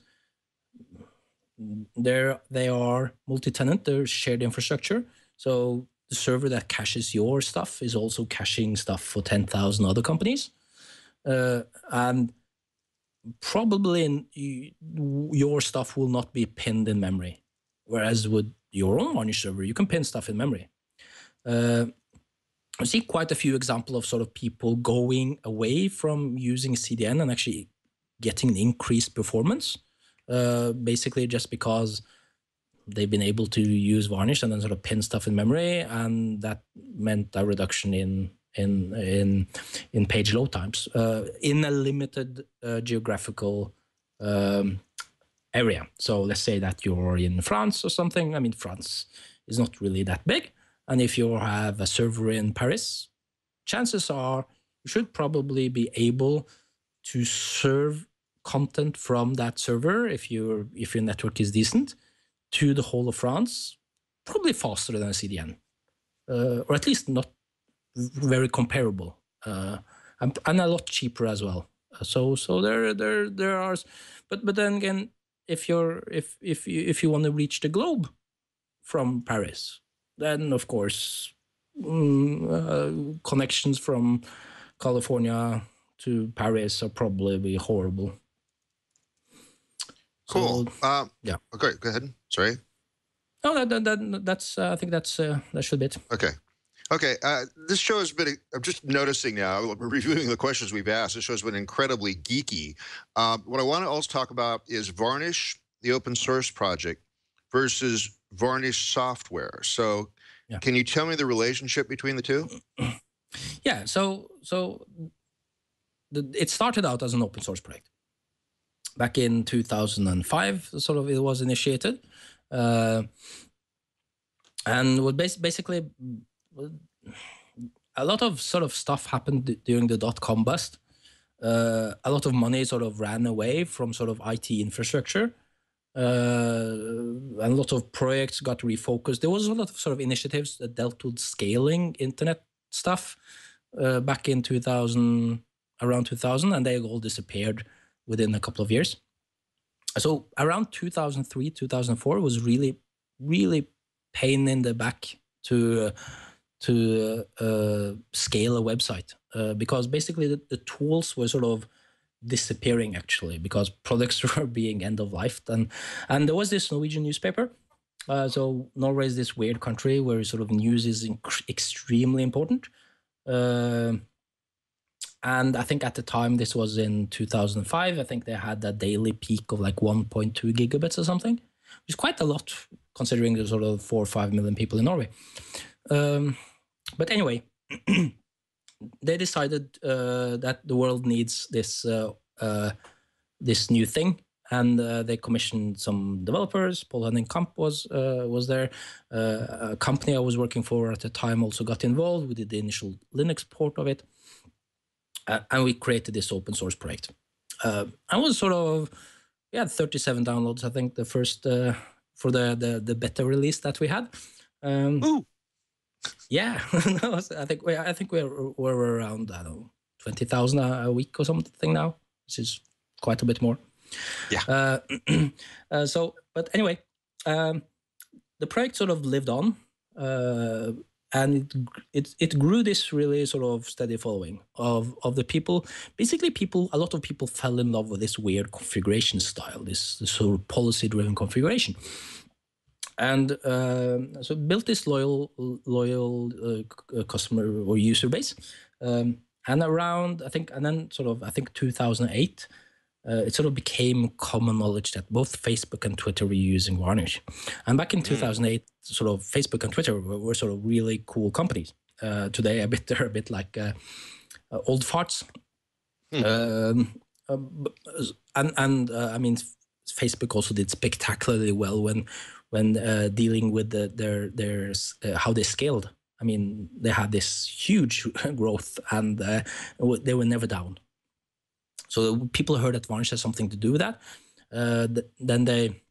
Speaker 6: they're they are multi-tenant, they're shared infrastructure. So the server that caches your stuff is also caching stuff for ten thousand other companies, uh, and probably in, you, your stuff will not be pinned in memory, whereas with your own Varnish server, you can pin stuff in memory. Uh, I see quite a few examples of sort of people going away from using CDN and actually getting an increased performance, uh, basically just because they've been able to use Varnish and then sort of pin stuff in memory, and that meant a reduction in in in in page load times uh, in a limited uh, geographical um, area. So let's say that you're in France or something. I mean, France is not really that big. And if you have a server in Paris, chances are you should probably be able to serve content from that server if your if your network is decent to the whole of France, probably faster than a CDN, uh, or at least not very comparable, uh, and, and a lot cheaper as well. So so there there there are, but but then again, if you're if if you if you want to reach the globe from Paris, then of course mm, uh, connections from California to Paris are probably horrible.
Speaker 1: Cool.
Speaker 6: So,
Speaker 1: uh,
Speaker 6: yeah.
Speaker 1: Okay, go ahead. Sorry.
Speaker 6: no, that, that, that that's uh, I think that's uh, that should be it.
Speaker 1: Okay. Okay. Uh, this show has been, I'm just noticing now, reviewing the questions we've asked, this show has been incredibly geeky. Uh, what I want to also talk about is Varnish, the open source project, versus Varnish software. So,
Speaker 6: Yeah.
Speaker 1: can you tell me the relationship between the two?
Speaker 6: Yeah, so so the, it started out as an open source project back in 2005. Sort of, it was initiated, uh, and what bas- basically a lot of sort of stuff happened during the dot com bust. Uh, a lot of money sort of ran away from sort of IT infrastructure. Uh, a lot of projects got refocused. There was a lot of sort of initiatives that dealt with scaling internet stuff uh, back in 2000, around 2000, and they all disappeared within a couple of years. So around 2003, 2004 was really, really pain in the back to to uh, scale a website uh, because basically the, the tools were sort of disappearing actually because products were being end of life and and there was this Norwegian newspaper uh, so Norway is this weird country where sort of news is inc- extremely important. Uh, and I think at the time, this was in 2005, I think they had a daily peak of like 1.2 gigabits or something, which is quite a lot considering there's sort of four or five million people in Norway. Um, but anyway, they decided uh, that the world needs this uh, uh, this new thing, and uh, they commissioned some developers. Poul-Henning Kamp was was there. A company I was working for at the time also got involved. We did the initial Linux port of it, and we created this open source project. I was sort of we had 37 downloads. I think the first for the, the the beta release that we had. Um,
Speaker 1: Ooh.
Speaker 6: Yeah, I think we I think we're we're around I don't know twenty thousand a a week or something now, which is quite a bit more.
Speaker 1: Yeah.
Speaker 6: Uh, uh, so, but anyway, um, the project sort of lived on, uh, and it, it it grew this really sort of steady following of of the people. Basically, people a lot of people fell in love with this weird configuration style, this, this sort of policy driven configuration and um, so built this loyal loyal uh, customer or user base. Um, and around i think and then sort of i think 2008 uh, it sort of became common knowledge that both facebook and twitter were using varnish. And back in 2008 sort of facebook and twitter were, were sort of really cool companies. Uh, today a bit they're a bit like uh, uh, old farts. Um, uh, and and uh, I mean, Facebook also did spectacularly well when when uh, dealing with the, their their uh, how they scaled. I mean, they had this huge growth, and uh, they were never down. So people heard that Varnish has something to do with that. Uh, th- then they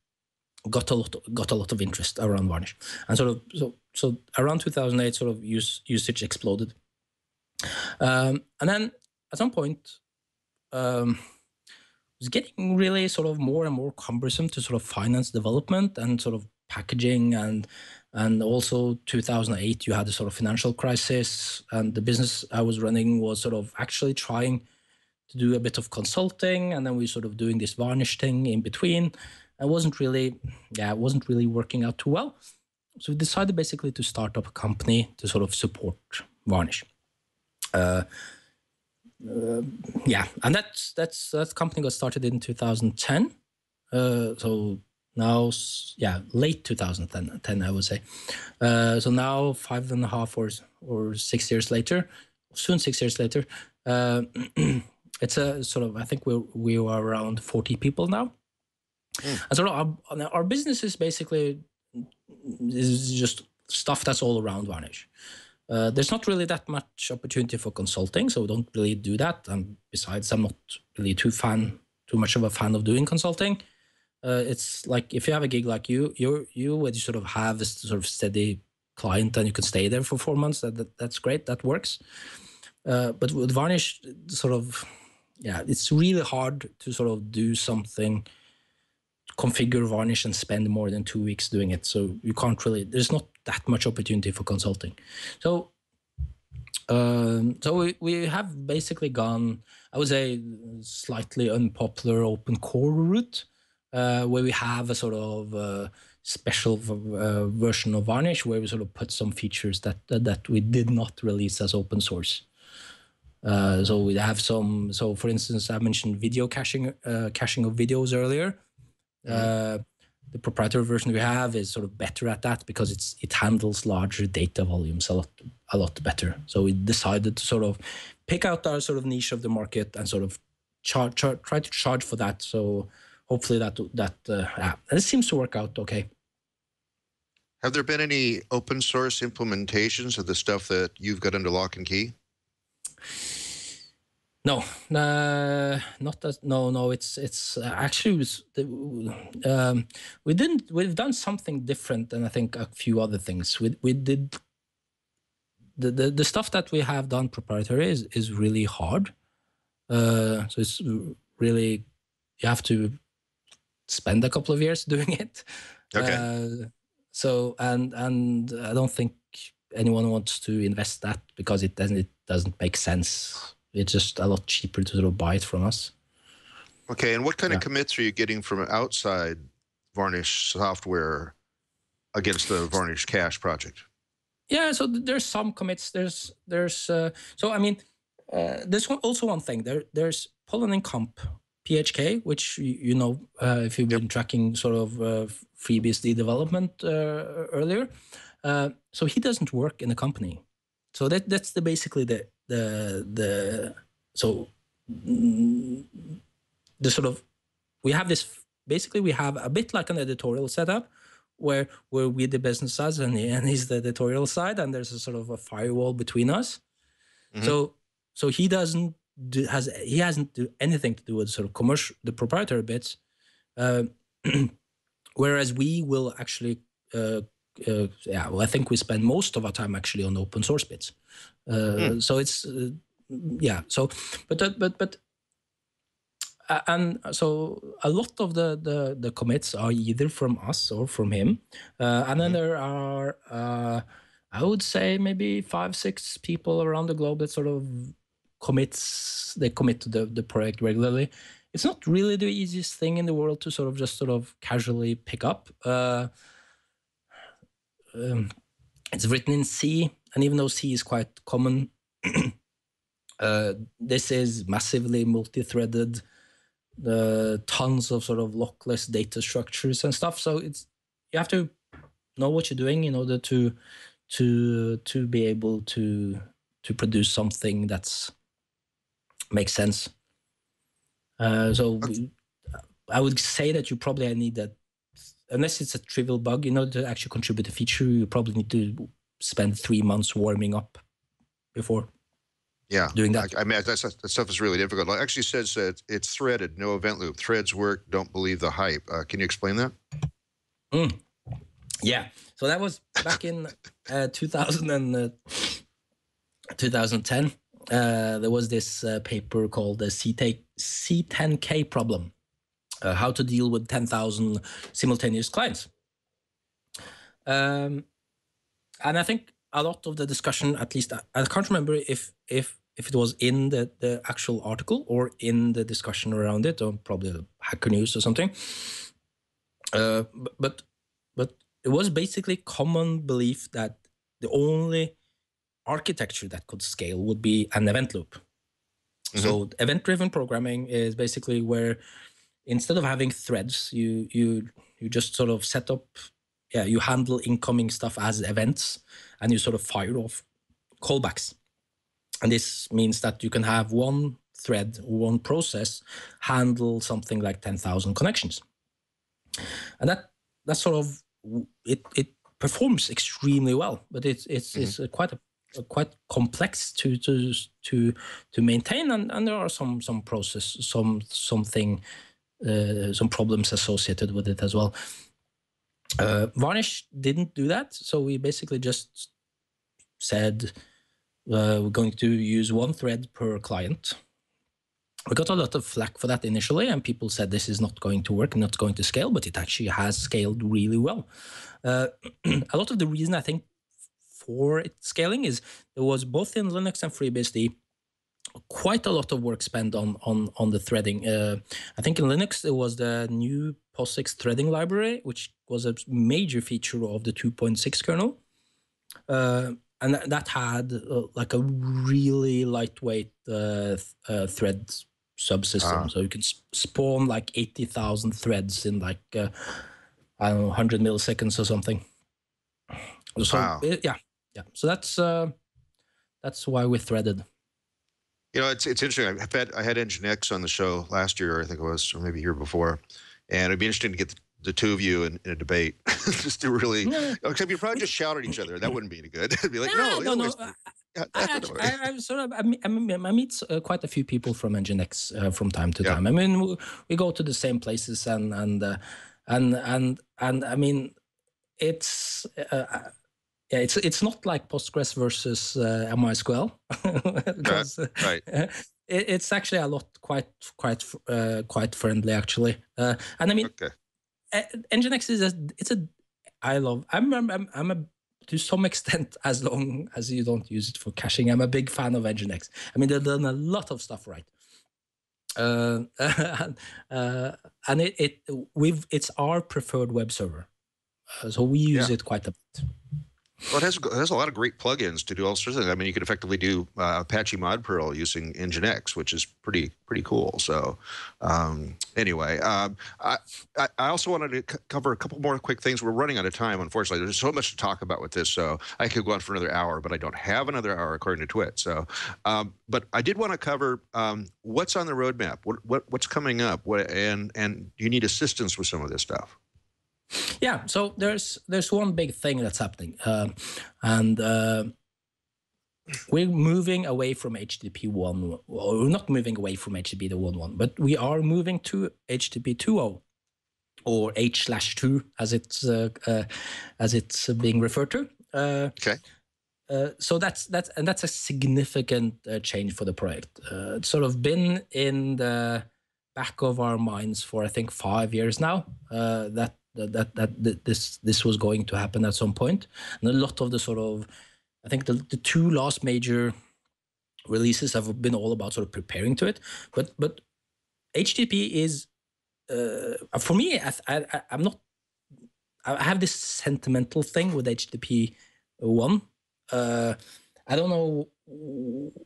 Speaker 6: got a lot got a lot of interest around Varnish, and sort of so so around 2008, sort of use, usage exploded. Um, and then at some point, um, it was getting really sort of more and more cumbersome to sort of finance development and sort of packaging and and also 2008 you had a sort of financial crisis and the business I was running was sort of actually trying to do a bit of consulting and then we sort of doing this varnish thing in between. It wasn't really yeah it wasn't really working out too well. So we decided basically to start up a company to sort of support varnish. Uh, yeah, and that's that's that company got started in 2010. Uh, so now, yeah, late 2010, I would say. Uh, so now, five and a half or or six years later, soon six years later, uh, it's a sort of I think we we are around 40 people now. And so our, our business is basically is just stuff that's all around Varnish. Uh, there's not really that much opportunity for consulting, so we don't really do that. And besides, I'm not really too fan, too much of a fan of doing consulting. Uh, it's like if you have a gig like you, you you you sort of have this sort of steady client and you can stay there for four months. That, that that's great. That works. Uh, but with Varnish, sort of, yeah, it's really hard to sort of do something configure varnish and spend more than two weeks doing it. So you can't really there's not that much opportunity for consulting. So um, so we, we have basically gone i would say slightly unpopular open core route uh, where we have a sort of uh, special uh, version of varnish where we sort of put some features that that, that we did not release as open source. Uh, so we have some so for instance i mentioned video caching uh, caching of videos earlier uh, the proprietary version we have is sort of better at that because it's it handles larger data volumes a lot a lot better. So we decided to sort of pick out our sort of niche of the market and sort of char- char- try to charge for that. So hopefully that that uh, yeah, and it seems to work out okay.
Speaker 1: Have there been any open source implementations of the stuff that you've got under lock and key?
Speaker 6: No, uh, not that. No, no. It's it's uh, actually was um, we didn't. We've done something different than I think a few other things. We we did the the, the stuff that we have done proprietary is is really hard. Uh, so it's really you have to spend a couple of years doing it.
Speaker 1: Okay.
Speaker 6: Uh, so and and I don't think anyone wants to invest that because it doesn't it doesn't make sense. It's just a lot cheaper to sort of buy it from us.
Speaker 1: Okay, and what kind of commits are you getting from outside Varnish software against the Varnish Cache project?
Speaker 6: Yeah, so there's some commits. There's there's uh, so I mean, uh, there's one, also one thing. There there's Poul-Henning Kamp PHK, which you, you know uh, if you've been tracking sort of uh, FreeBSD development uh, earlier. Uh, so he doesn't work in the company. So that that's the basically the the the so mm, the sort of we have this basically we have a bit like an editorial setup where where we the business side and, and he's the editorial side and there's a sort of a firewall between us
Speaker 1: Mhm.
Speaker 6: so so he doesn't do, has he hasn't do anything to do with sort of commercial the proprietary bits uh, whereas we will actually uh, uh, yeah well i think we spend most of our time actually on open source bits. Uh, so it's uh, yeah so but that but but uh, and so a lot of the, the the commits are either from us or from him. Uh, and then there are uh, i would say maybe five six people around the globe that sort of commits they commit to the, the project regularly. It's not really the easiest thing in the world to sort of just sort of casually pick up. Uh, um, it's written in c and even though c is quite common uh, this is massively multi-threaded. Uh, tons of sort of lockless data structures and stuff. So it's you have to know what you're doing in order to to to be able to to produce something that's makes sense. Uh, so we- i would say that you probably need that unless it's a trivial bug in order to actually contribute a feature you probably need to spend three months warming up before
Speaker 1: Yeah,
Speaker 6: doing that.
Speaker 1: I, I mean, that's, that stuff is really difficult. It actually says that it's threaded, no event loop. Threads work. Don't believe the hype. Uh, can you explain that?
Speaker 6: Yeah. So that was back in uh, 2000 and, uh, 2010. Uh, there was this uh, paper called the C10, C10K problem uh, how to deal with 10,000 simultaneous clients. Um, and I think a lot of the discussion, at least I, I can't remember if if if it was in the, the actual article or in the discussion around it, or probably Hacker News or something. Uh, but but it was basically common belief that the only architecture that could scale would be an event loop. So event-driven programming is basically where instead of having threads, you you you just sort of set up, yeah, you handle incoming stuff as events, and you sort of fire off callbacks. And this means that you can have one thread, one process, handle something like ten thousand connections, and that that sort of it it performs extremely well, but it's it's mm-hmm. it's a quite a, a quite complex to to to to maintain, and, and there are some some process some something uh, some problems associated with it as well. Uh, Varnish didn't do that, so we basically just said uh, we're going to use one thread per client. We got a lot of flack for that initially, and people said this is not going to work, not going to scale, but it actually has scaled really well. Uh, a lot of the reason I think for it scaling is there was both in Linux and FreeBSD quite a lot of work spent on on on the threading. Uh, I think in Linux it was the new POSIX threading library, which was a major feature of the 2.6 kernel, uh, and that, that had uh, like a really lightweight uh, th- uh, thread subsystem,
Speaker 1: Ah.
Speaker 6: so you can s- spawn like 80,000 threads in like uh, I don't know 100 milliseconds or something. So
Speaker 1: Wow.
Speaker 6: yeah, yeah. So that's uh, that's why we threaded.
Speaker 1: You know, it's it's interesting. I've had I had Nginx on the show last year, I think it was, or maybe a year before, and it'd be interesting to get the, the two of you in, in a debate, just to really.
Speaker 6: Yeah.
Speaker 1: Except you probably just shout at each other. That wouldn't be any good. It'd be like, no,
Speaker 6: no, no.
Speaker 1: always-
Speaker 6: I,
Speaker 1: yeah,
Speaker 6: I, actually, I, I sort of I meet, I meet, uh, quite a few people from Nginx uh, from time to
Speaker 1: Yeah.
Speaker 6: time. I mean, we, we go to the same places and and uh, and and and I mean, it's uh, yeah, it's it's not like Postgres versus uh, MySQL because uh,
Speaker 1: right.
Speaker 6: it, it's actually a lot quite quite uh, quite friendly actually. Uh, and I mean,
Speaker 1: Okay.
Speaker 6: uh, Nginx is a it's a I love I'm I'm I'm, I'm a to some extent as long as you don't use it for caching I'm a big fan of Nginx. I mean they've done a lot of stuff right. Uh, uh, and it, it we've it's our preferred web server, uh, so we use
Speaker 1: Yeah.
Speaker 6: it quite a bit.
Speaker 1: Well, it has, it has a lot of great plugins to do all sorts of things. I mean, you could effectively do uh, Apache Mod Perl using Nginx, which is pretty pretty cool. So, um, anyway, um, I, I also wanted to c- cover a couple more quick things. We're running out of time, unfortunately. There's so much to talk about with this, so I could go on for another hour, but I don't have another hour according to Twit. So, um, but I did want to cover um, what's on the roadmap, what, what what's coming up, what, and and do you need assistance with some of this stuff.
Speaker 6: Yeah, so there's there's one big thing that's happening, um, and uh, we're moving away from HTTP one. Or we're not moving away from HTTP the one one, but we are moving to HTTP 2.0 or H slash two as it's uh, uh, as it's being referred to. Uh,
Speaker 1: Okay.
Speaker 6: uh, so that's that's and that's a significant uh, change for the project. Uh, it's sort of been in the back of our minds for I think five years now. Uh, that that that, that this this was going to happen at some point, and a lot of the sort of I think the the two last major releases have been all about sort of preparing to it. But but HTTP is uh, for me. I, I I'm not. I have this sentimental thing with HTTP one. Uh, I don't know.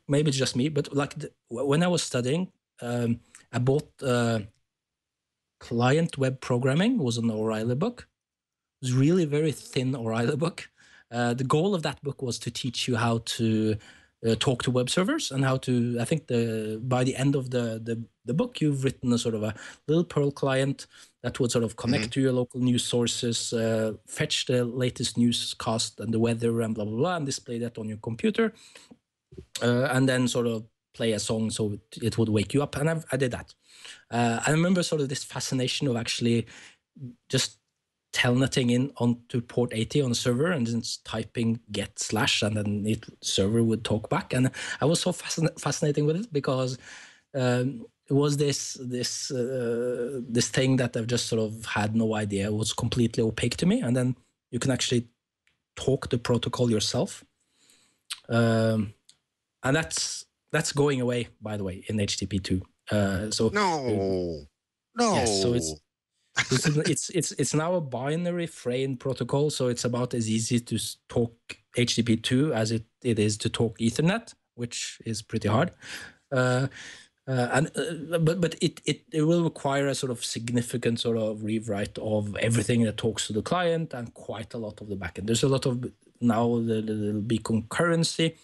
Speaker 6: Maybe it's just me, but like the, when I was studying, um, I bought uh, client web programming was an O'Reilly book. It was really very thin O'Reilly book. Uh, the goal of that book was to teach you how to uh, talk to web servers and how to. I think the by the end of the the, the book, you've written a sort of a little Perl client that would sort of connect to your local news sources, uh, fetch the latest newscast and the weather and blah blah blah, and display that on your computer, uh, and then sort of play a song so it, would wake you up. And I've, I did that. Uh, I remember sort of this fascination of actually just telnetting in onto port 80 on the server and then typing get slash and then it server would talk back and i was so fascin- fascinating with it because um, it was this this uh, this thing that i've just sort of had no idea it was completely opaque to me and then you can actually talk the protocol yourself um, and that's that's going away by the way in http2 uh, so
Speaker 1: No, no.
Speaker 6: Yes, so it's it's, it's it's it's now a binary frame protocol, so it's about as easy to talk HTTP2 as it, it is to talk Ethernet, which is pretty hard. Uh, uh, and uh, but but it, it it will require a sort of significant sort of rewrite of everything that talks to the client and quite a lot of the backend. There's a lot of now the- the- there'll be concurrency.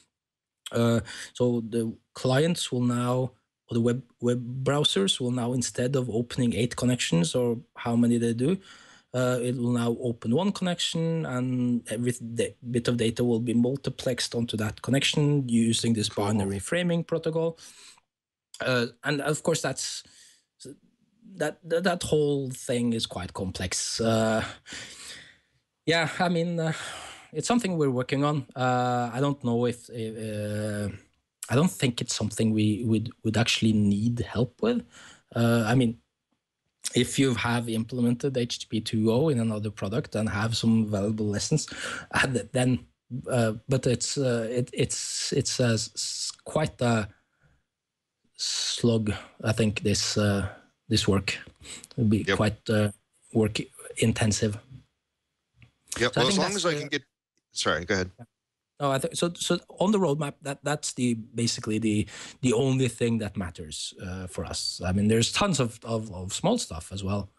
Speaker 6: Uh, so the clients will now or the web web browsers will now instead of opening eight connections or how many they do uh, it will now open one connection and every bit of data will be multiplexed onto that connection using this binary framing protocol. Uh, and of course that's that, that that whole thing is quite complex. Uh, yeah i mean uh, it's something we're working on uh, i don't know if uh, I don't think it's something we would would actually need help with. Uh, I mean, if you have implemented HTTP 2.0 in another product and have some valuable lessons, uh, then uh, but it's uh, it, it's it's uh, s- quite a slug. I think this uh, this work will be
Speaker 1: Yep.
Speaker 6: quite uh, work intensive.
Speaker 1: Yeah,
Speaker 6: So
Speaker 1: well, as long as I can get. Sorry, go ahead.
Speaker 6: No, I think so. So on the roadmap, that that's the basically the the only thing that matters uh, for us. I mean, there's tons of, of, of small stuff as well.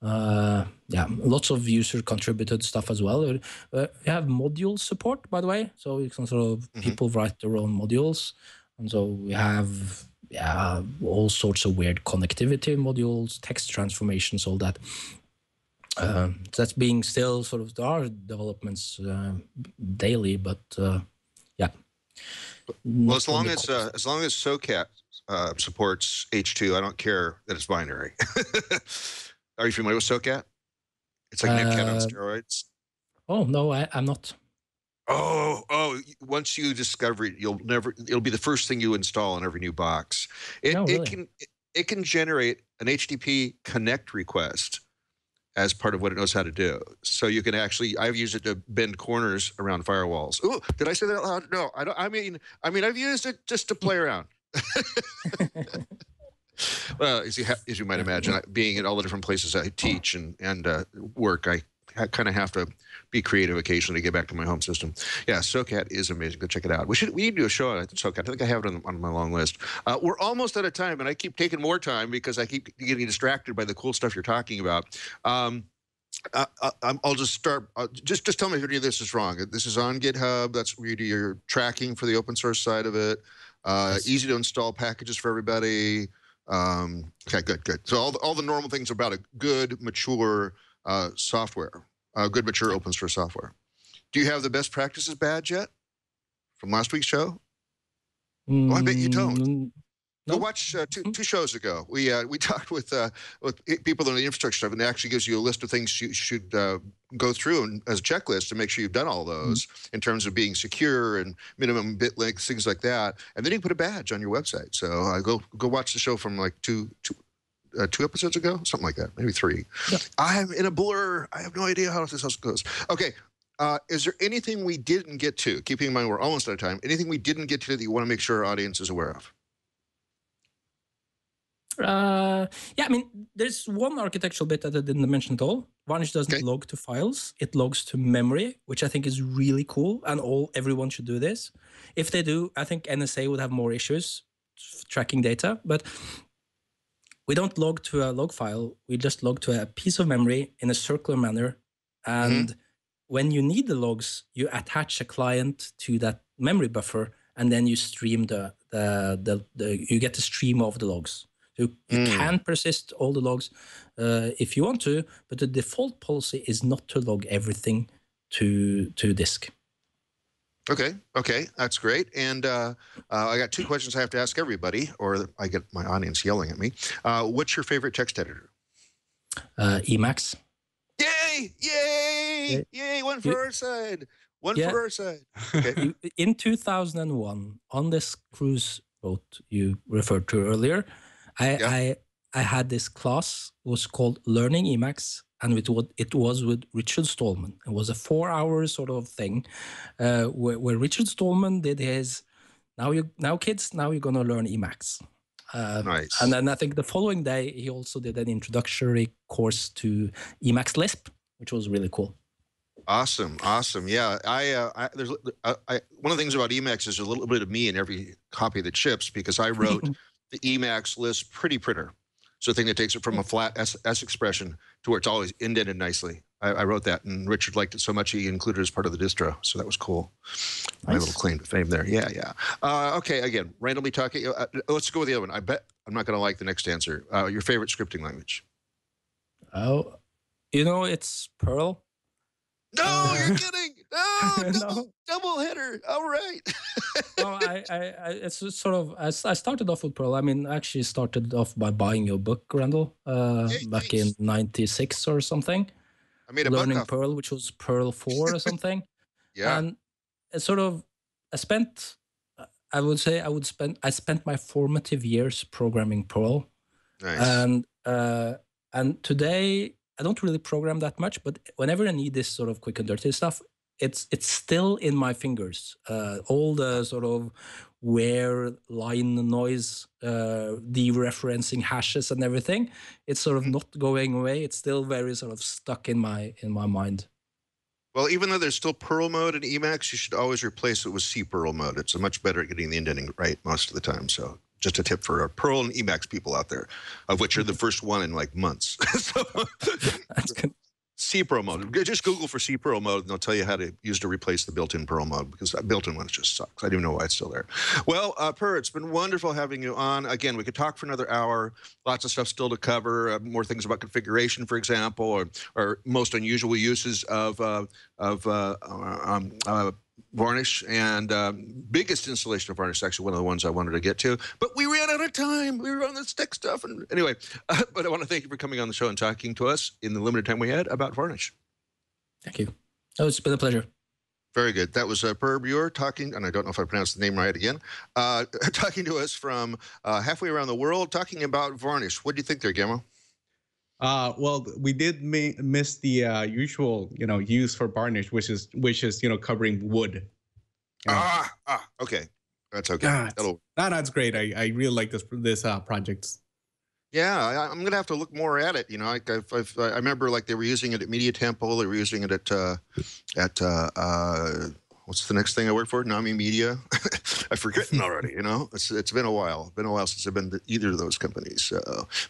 Speaker 6: Uh, yeah, lots of user contributed stuff as well. Uh, we have module support, by the way, so you can sort of people write their own modules, and so we have yeah all sorts of weird connectivity modules, text transformations, all that. So that's being still sort of there are developments uh, daily, but uh, yeah.
Speaker 1: Well, as long as uh, as long as SOCAT uh, supports H2, I don't care that it's binary. Are you familiar with SOCAT? It's like Netcat on
Speaker 6: Uh,
Speaker 1: steroids.
Speaker 6: oh no, I, I'm not.
Speaker 1: Oh, oh! Once you discover it, you'll never. It'll be the first thing you install on every new box. It,
Speaker 6: No, really?
Speaker 1: it can it can generate an HTTP connect request as part of what it knows how to do. So you can actually, I've used it to bend corners around firewalls. Oh, did I say that out loud? No, I don't. I mean, I mean, I've used it just to play around. well, as you ha- as you might imagine, I- being at all the different places I teach and and uh, work, I kind of have to be creative occasionally to get back to my home system. Yeah, SoCat is amazing. Go check it out. We should we need to do a show on SoCat. I think I have it on, on my long list. Uh, we're almost out of time, and I keep taking more time because I keep getting distracted by the cool stuff you're talking about. Um, uh, uh, um, I'll just start. Uh, just just tell me if any of this is wrong. This is on GitHub. That's where you do your tracking for the open source side of it. Uh,
Speaker 6: Yes.
Speaker 1: Easy to install packages for everybody. Um, okay, good, good. So all the, all the normal things about a good, mature uh, software, uh, good, mature open source software. Do you have the best practices badge yet from last week's show? Oh, I bet you don't.
Speaker 6: Mm,
Speaker 1: Go
Speaker 6: No.
Speaker 1: watch uh, two,
Speaker 6: Mm.
Speaker 1: two shows ago. We uh, we talked with uh, with people in the infrastructure stuff, and it actually gives you a list of things you should uh, go through and, as a checklist to make sure you've done all those in terms of being secure and minimum bit lengths, things like that. And then you can put a badge on your website. So uh, go go watch the show from like two two. Uh, two episodes ago, something like that, maybe three.
Speaker 6: Yeah.
Speaker 1: I'm in a blur. I have no idea how this house goes. Okay, uh, is there anything we didn't get to? Keeping in mind we're almost out of time. Anything we didn't get to that you want to make sure our audience is aware of?
Speaker 6: Uh, yeah, I mean, there's one architectural bit that I didn't mention at all. Varnish doesn't
Speaker 1: Okay.
Speaker 6: log to files; it logs to memory, which I think is really cool, and all everyone should do this. If they do, I think NSA would have more issues tracking data, but we don't log to a log file. We just log to a piece of memory in a circular manner, and when you need the logs, you attach a client to that memory buffer, and then you stream the the the, the you get the stream of the logs. You, you
Speaker 1: Mm.
Speaker 6: can persist all the logs uh, if you want to, but the default policy is not to log everything to to disk.
Speaker 1: Okay, okay, that's great. And uh, uh, I got two questions I have to ask everybody, or I get my audience yelling at me. Uh, what's your favorite text editor?
Speaker 6: Uh, Emacs.
Speaker 1: Yay! Yay! Yay! One for our side. One
Speaker 6: Yeah.
Speaker 1: for our side. Okay.
Speaker 6: In 2001 on this cruise boat you referred to earlier i
Speaker 1: Yeah.
Speaker 6: i i had this class it was called learning emacs and it was it was with richard stallman it was a four hour sort of thing uh, where, where richard stallman did his now you now kids now you're gonna learn emacs uh,
Speaker 1: nice.
Speaker 6: and then i think the following day he also did an introductory course to emacs lisp which was really cool
Speaker 1: Awesome, awesome. Yeah, I, uh, I there's I, I, one of the things about Emacs is a little bit of me in every copy of the chips because I wrote the Emacs Lisp pretty printer. So the thing that takes it from a flat S, S expression to where it's always indented nicely. I, I wrote that, and Richard liked it so much he included it as part of the distro. So that was cool. My
Speaker 6: Nice.
Speaker 1: little claim to fame there. Yeah, yeah. Uh, okay, again, randomly talking. Uh, let's go with the other one. I bet I'm not going to like the next answer. Uh, your favorite scripting language?
Speaker 6: oh you know it's perl
Speaker 1: No, you're kidding. No,
Speaker 6: No.
Speaker 1: double, double header. All right.
Speaker 6: no, I, I, I, it's sort of. I started off with Perl. I mean, I actually started off by buying your book, Randall, uh,
Speaker 1: Hey,
Speaker 6: back
Speaker 1: thanks.
Speaker 6: in '96 or something.
Speaker 1: I made a
Speaker 6: Learning. Perl, which was Perl Four or something.
Speaker 1: Yeah.
Speaker 6: And it sort of, I spent. I would say I would spend. I spent my formative years programming Perl,
Speaker 1: nice.
Speaker 6: and uh, and today I don't really program that much. But whenever I need this sort of quick and dirty stuff, it's it's still in my fingers. Uh, all the sort of where line noise, uh, dereferencing hashes and everything, it's sort of
Speaker 1: Mhm.
Speaker 6: not going away. It's still very sort of stuck in my in my mind.
Speaker 1: well, even though there's still Perl mode in Emacs, you should always replace it with CPerl mode. It's much better at getting the indenting right most of the time. So just a tip for our Perl and Emacs people out there, of which you're the first one in like months. so
Speaker 6: That's good.
Speaker 1: CPerl mode. Just Google for CPerl mode, and they'll tell you how to use to replace the built-in Perl mode because that built-in one just sucks. I don't even know why it's still there. Well, uh, Per, it's been wonderful having you on. Again, we could talk for another hour. Lots of stuff still to cover. Uh, more things about configuration, for example, or, or most unusual uses of uh, of uh, um, uh, Varnish and um, biggest installation of Varnish. Actually, one of the ones I wanted to get to, but we ran out of time. We were on this tech stuff, and anyway. Uh, but I want to thank you for coming on the show and talking to us in the limited time we had about Varnish.
Speaker 6: Thank you. Oh, it's been a pleasure.
Speaker 1: Very good. That was uh, Per Buer talking, and I don't know if I pronounced the name right again, uh, talking to us from uh, halfway around the world, talking about Varnish. What do you think there, Guillermo?
Speaker 5: Uh, well, we did mi- miss the uh, usual, you know, use for varnish, which is which is you know covering wood.
Speaker 1: Ah, ah, okay. That's okay.
Speaker 5: God.
Speaker 1: That'll,
Speaker 5: No, that's great. I, I really like this this uh, project.
Speaker 1: Yeah, I, I'm gonna have to look more at it. You know, like I've, I've, I remember like they were using it at Media Temple. They were using it at uh, at uh, uh, what's the next thing I work for? Nami Media. I've forgotten already. You know, it's it's been a while. Been a while since I've been to either of those companies.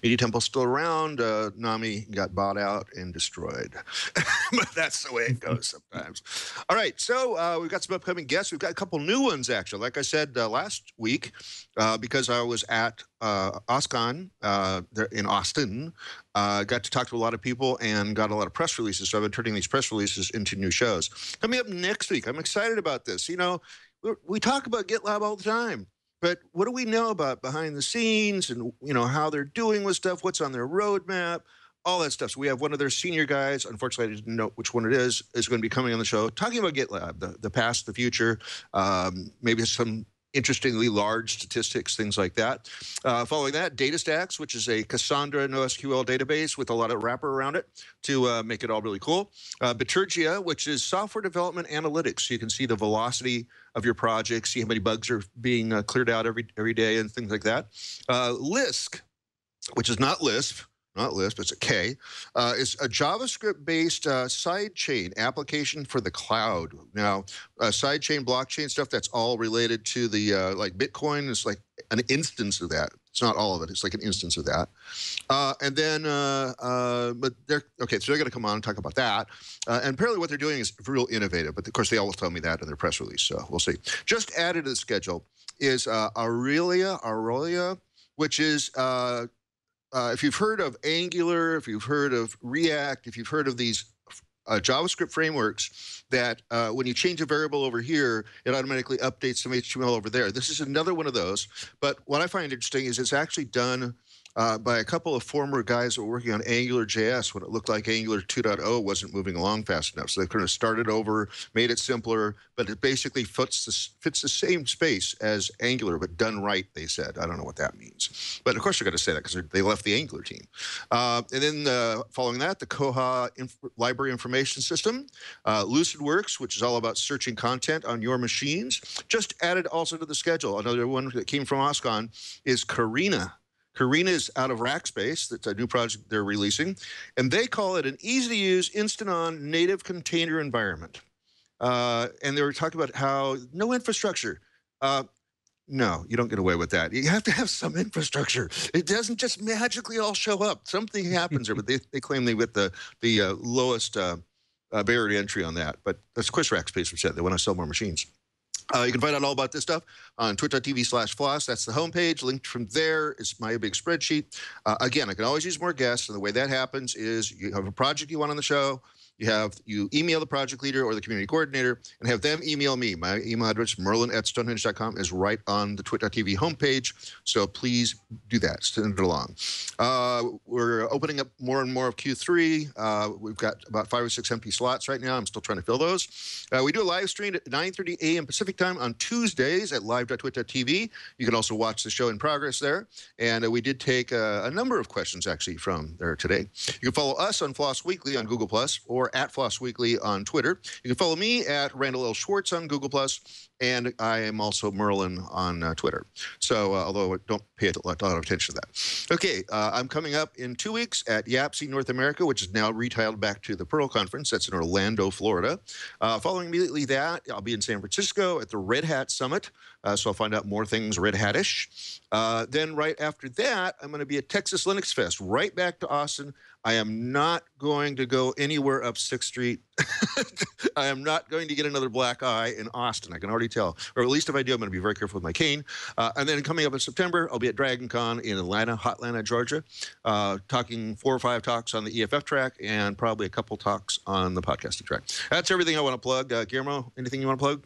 Speaker 1: Media Temple's still around. Uh, Nami got bought out and destroyed. but that's the way it goes sometimes. All right, so uh, we've got some upcoming guests. We've got a couple new ones actually. Like I said uh, last week, uh, because I was at uh, OSCON uh, in Austin. Uh, got to talk to a lot of people and got a lot of press releases. So I've been turning these press releases into new shows. Coming up next week, I'm excited about this. You know, we- talk about GitLab all the time. But what do we know about behind the scenes and you know how they're doing with stuff? What's on their roadmap? All that stuff. So we have one of their senior guys. Unfortunately, I didn't know which one it is. Is going to be coming on the show, talking about GitLab, the, the past, the future, um, maybe some interestingly large statistics, things like that. Uh, following that, DataStax, which is a Cassandra NoSQL database with a lot of wrapper around it to uh, make it all really cool. Uh, Bitergia, which is software development analytics. So you can see the velocity of your project, see how many bugs are being uh, cleared out every every day, and things like that. Uh, Lisk, which is not Lisp. Not Lisp, it's a K. Uh, is a JavaScript-based uh, sidechain application for the cloud. Now, uh, sidechain blockchain stuff that's all related to the uh, like Bitcoin is like an instance of that. It's not all of it. It's like an instance of that. Uh, and then, uh, uh, but they're okay. So they're going to come on and talk about that. And apparently, what they're doing is real innovative. But of course, they always tell me that in their press release. So we'll see. Just added to the schedule is Aurelia, Aurelia, which is uh, uh, if you've heard of Angular, if you've heard of React, if you've heard of these uh, JavaScript frameworks that uh, when you change a variable over here, it automatically updates some HTML over there. This is another one of those. But what I find interesting is it's actually done uh, by a couple of former guys that were working on Angular JS when it looked like Angular 2.0 wasn't moving along fast enough. So they kind of started over, made it simpler, but it basically fits the, fits the same space as Angular, but done right, they said. I don't know what that means. But of course, they're going to say that because they left the Angular team. Uh, and then uh, following that, the Koha Inf- Library Information System, uh, LucidWorks, which is all about searching content on your machines, just added also to the schedule. Another one that came from OSCON is Carina. Carina is out of Rackspace. That's a new project they're releasing. And they call it an easy to use, instant on native container environment. Uh, and they were talking about how no infrastructure. Uh, no, you don't get away with that. You have to have some infrastructure. It doesn't just magically all show up. Something happens there, but they, they claim they get the the uh, lowest uh, uh, barrier to entry on that. But that's Chris Rackspace who said they want to sell more machines. Uh, you can find out all about this stuff on twit.tv slash floss. That's the homepage. Linked from there is my big spreadsheet. Uh, again, I can always use more guests. And the way that happens is you have a project you want on the show. You have you email the project leader or the community coordinator and have them email me. My email address, merlin at stonehenge.com, is right on the twit.tv homepage. So please do that. Send it along. Uh, we're opening up more and more of Q3. Uh, we've got about five or six empty slots right now. I'm still trying to fill those. Uh, we do a live stream at 9:30 a.m. Pacific time on Tuesdays at live.twit.tv. You can also watch the show in progress there. And uh, we did take a number of questions actually from there today. You can follow us on Floss Weekly on Google Plus or at Floss Weekly on Twitter. You can follow me at Randall L. Schwartz on Google Plus, and I am also Merlin on uh, Twitter. So, uh, although I don't pay a lot, of attention to that. Okay, uh, I'm coming up in two weeks at YAPC North America, which is now retitled back to the Perl Conference. That's in Orlando, Florida. Uh, following immediately that, I'll be in San Francisco at the Red Hat Summit. Uh, so I'll find out more things Red Hat-ish. Uh, then right after that, I'm going to be at Texas Linux Fest, right back to Austin. I am not going to go anywhere up Sixth Street. I am not going to get another black eye in Austin. I can already tell. Or at least if I do, I'm going to be very careful with my cane. Uh, and then coming up in September, I'll be at Dragon Con in Atlanta, Hotlanta, Georgia, uh, talking four or five talks on the EFF track and probably a couple talks on the podcasting track. That's everything I want to plug. Uh, Guillermo, anything you want to plug?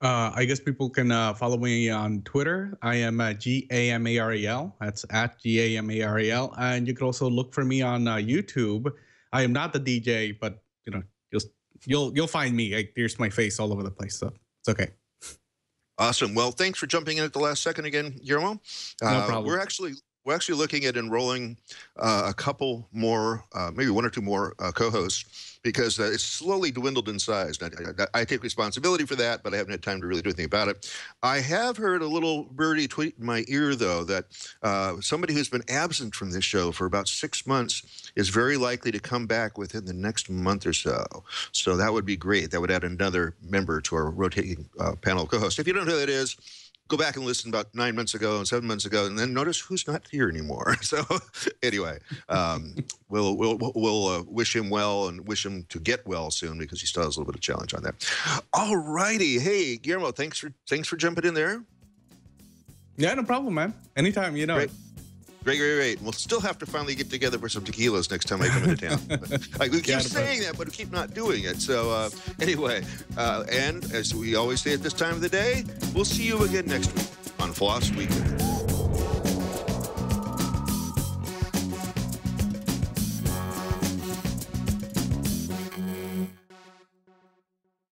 Speaker 5: Uh, I guess people can uh, follow me on Twitter. I am uh, G A M A R E L. That's at G A M A R E L. And you can also look for me on uh, YouTube. I am not the DJ, but you know, just you'll you'll find me. I, there's my face all over the place, so it's okay.
Speaker 1: Awesome. Well, thanks for jumping in at the last second again, Guillermo.
Speaker 5: No
Speaker 1: Uh,
Speaker 5: problem.
Speaker 1: We're actually we're actually looking at enrolling uh, a couple more, uh, maybe one or two more uh, co-hosts because uh, it's slowly dwindled in size. I, I, I, take responsibility for that, but I haven't had time to really do anything about it. I have heard a little birdie tweet in my ear, though, that uh, somebody who's been absent from this show for about six months is very likely to come back within the next month or so. So that would be great. That would add another member to our rotating uh, panel of co-hosts. If you don't know who that is, go back and listen about nine months ago and seven months ago, and then notice who's not here anymore. So anyway, um, we'll we'll we'll uh, wish him well and wish him to get well soon because he still has a little bit of challenge on that. All righty, hey Guillermo, thanks for thanks for jumping in there.
Speaker 5: Yeah, no problem, man. Anytime, you know.
Speaker 1: Great. Great, great, great. We'll still have to finally get together for some tequilas next time I come into town. like we keep saying that, but we keep not doing it. So uh, anyway, uh, and as we always say at this time of the day, we'll see you again next week on Floss Weekly.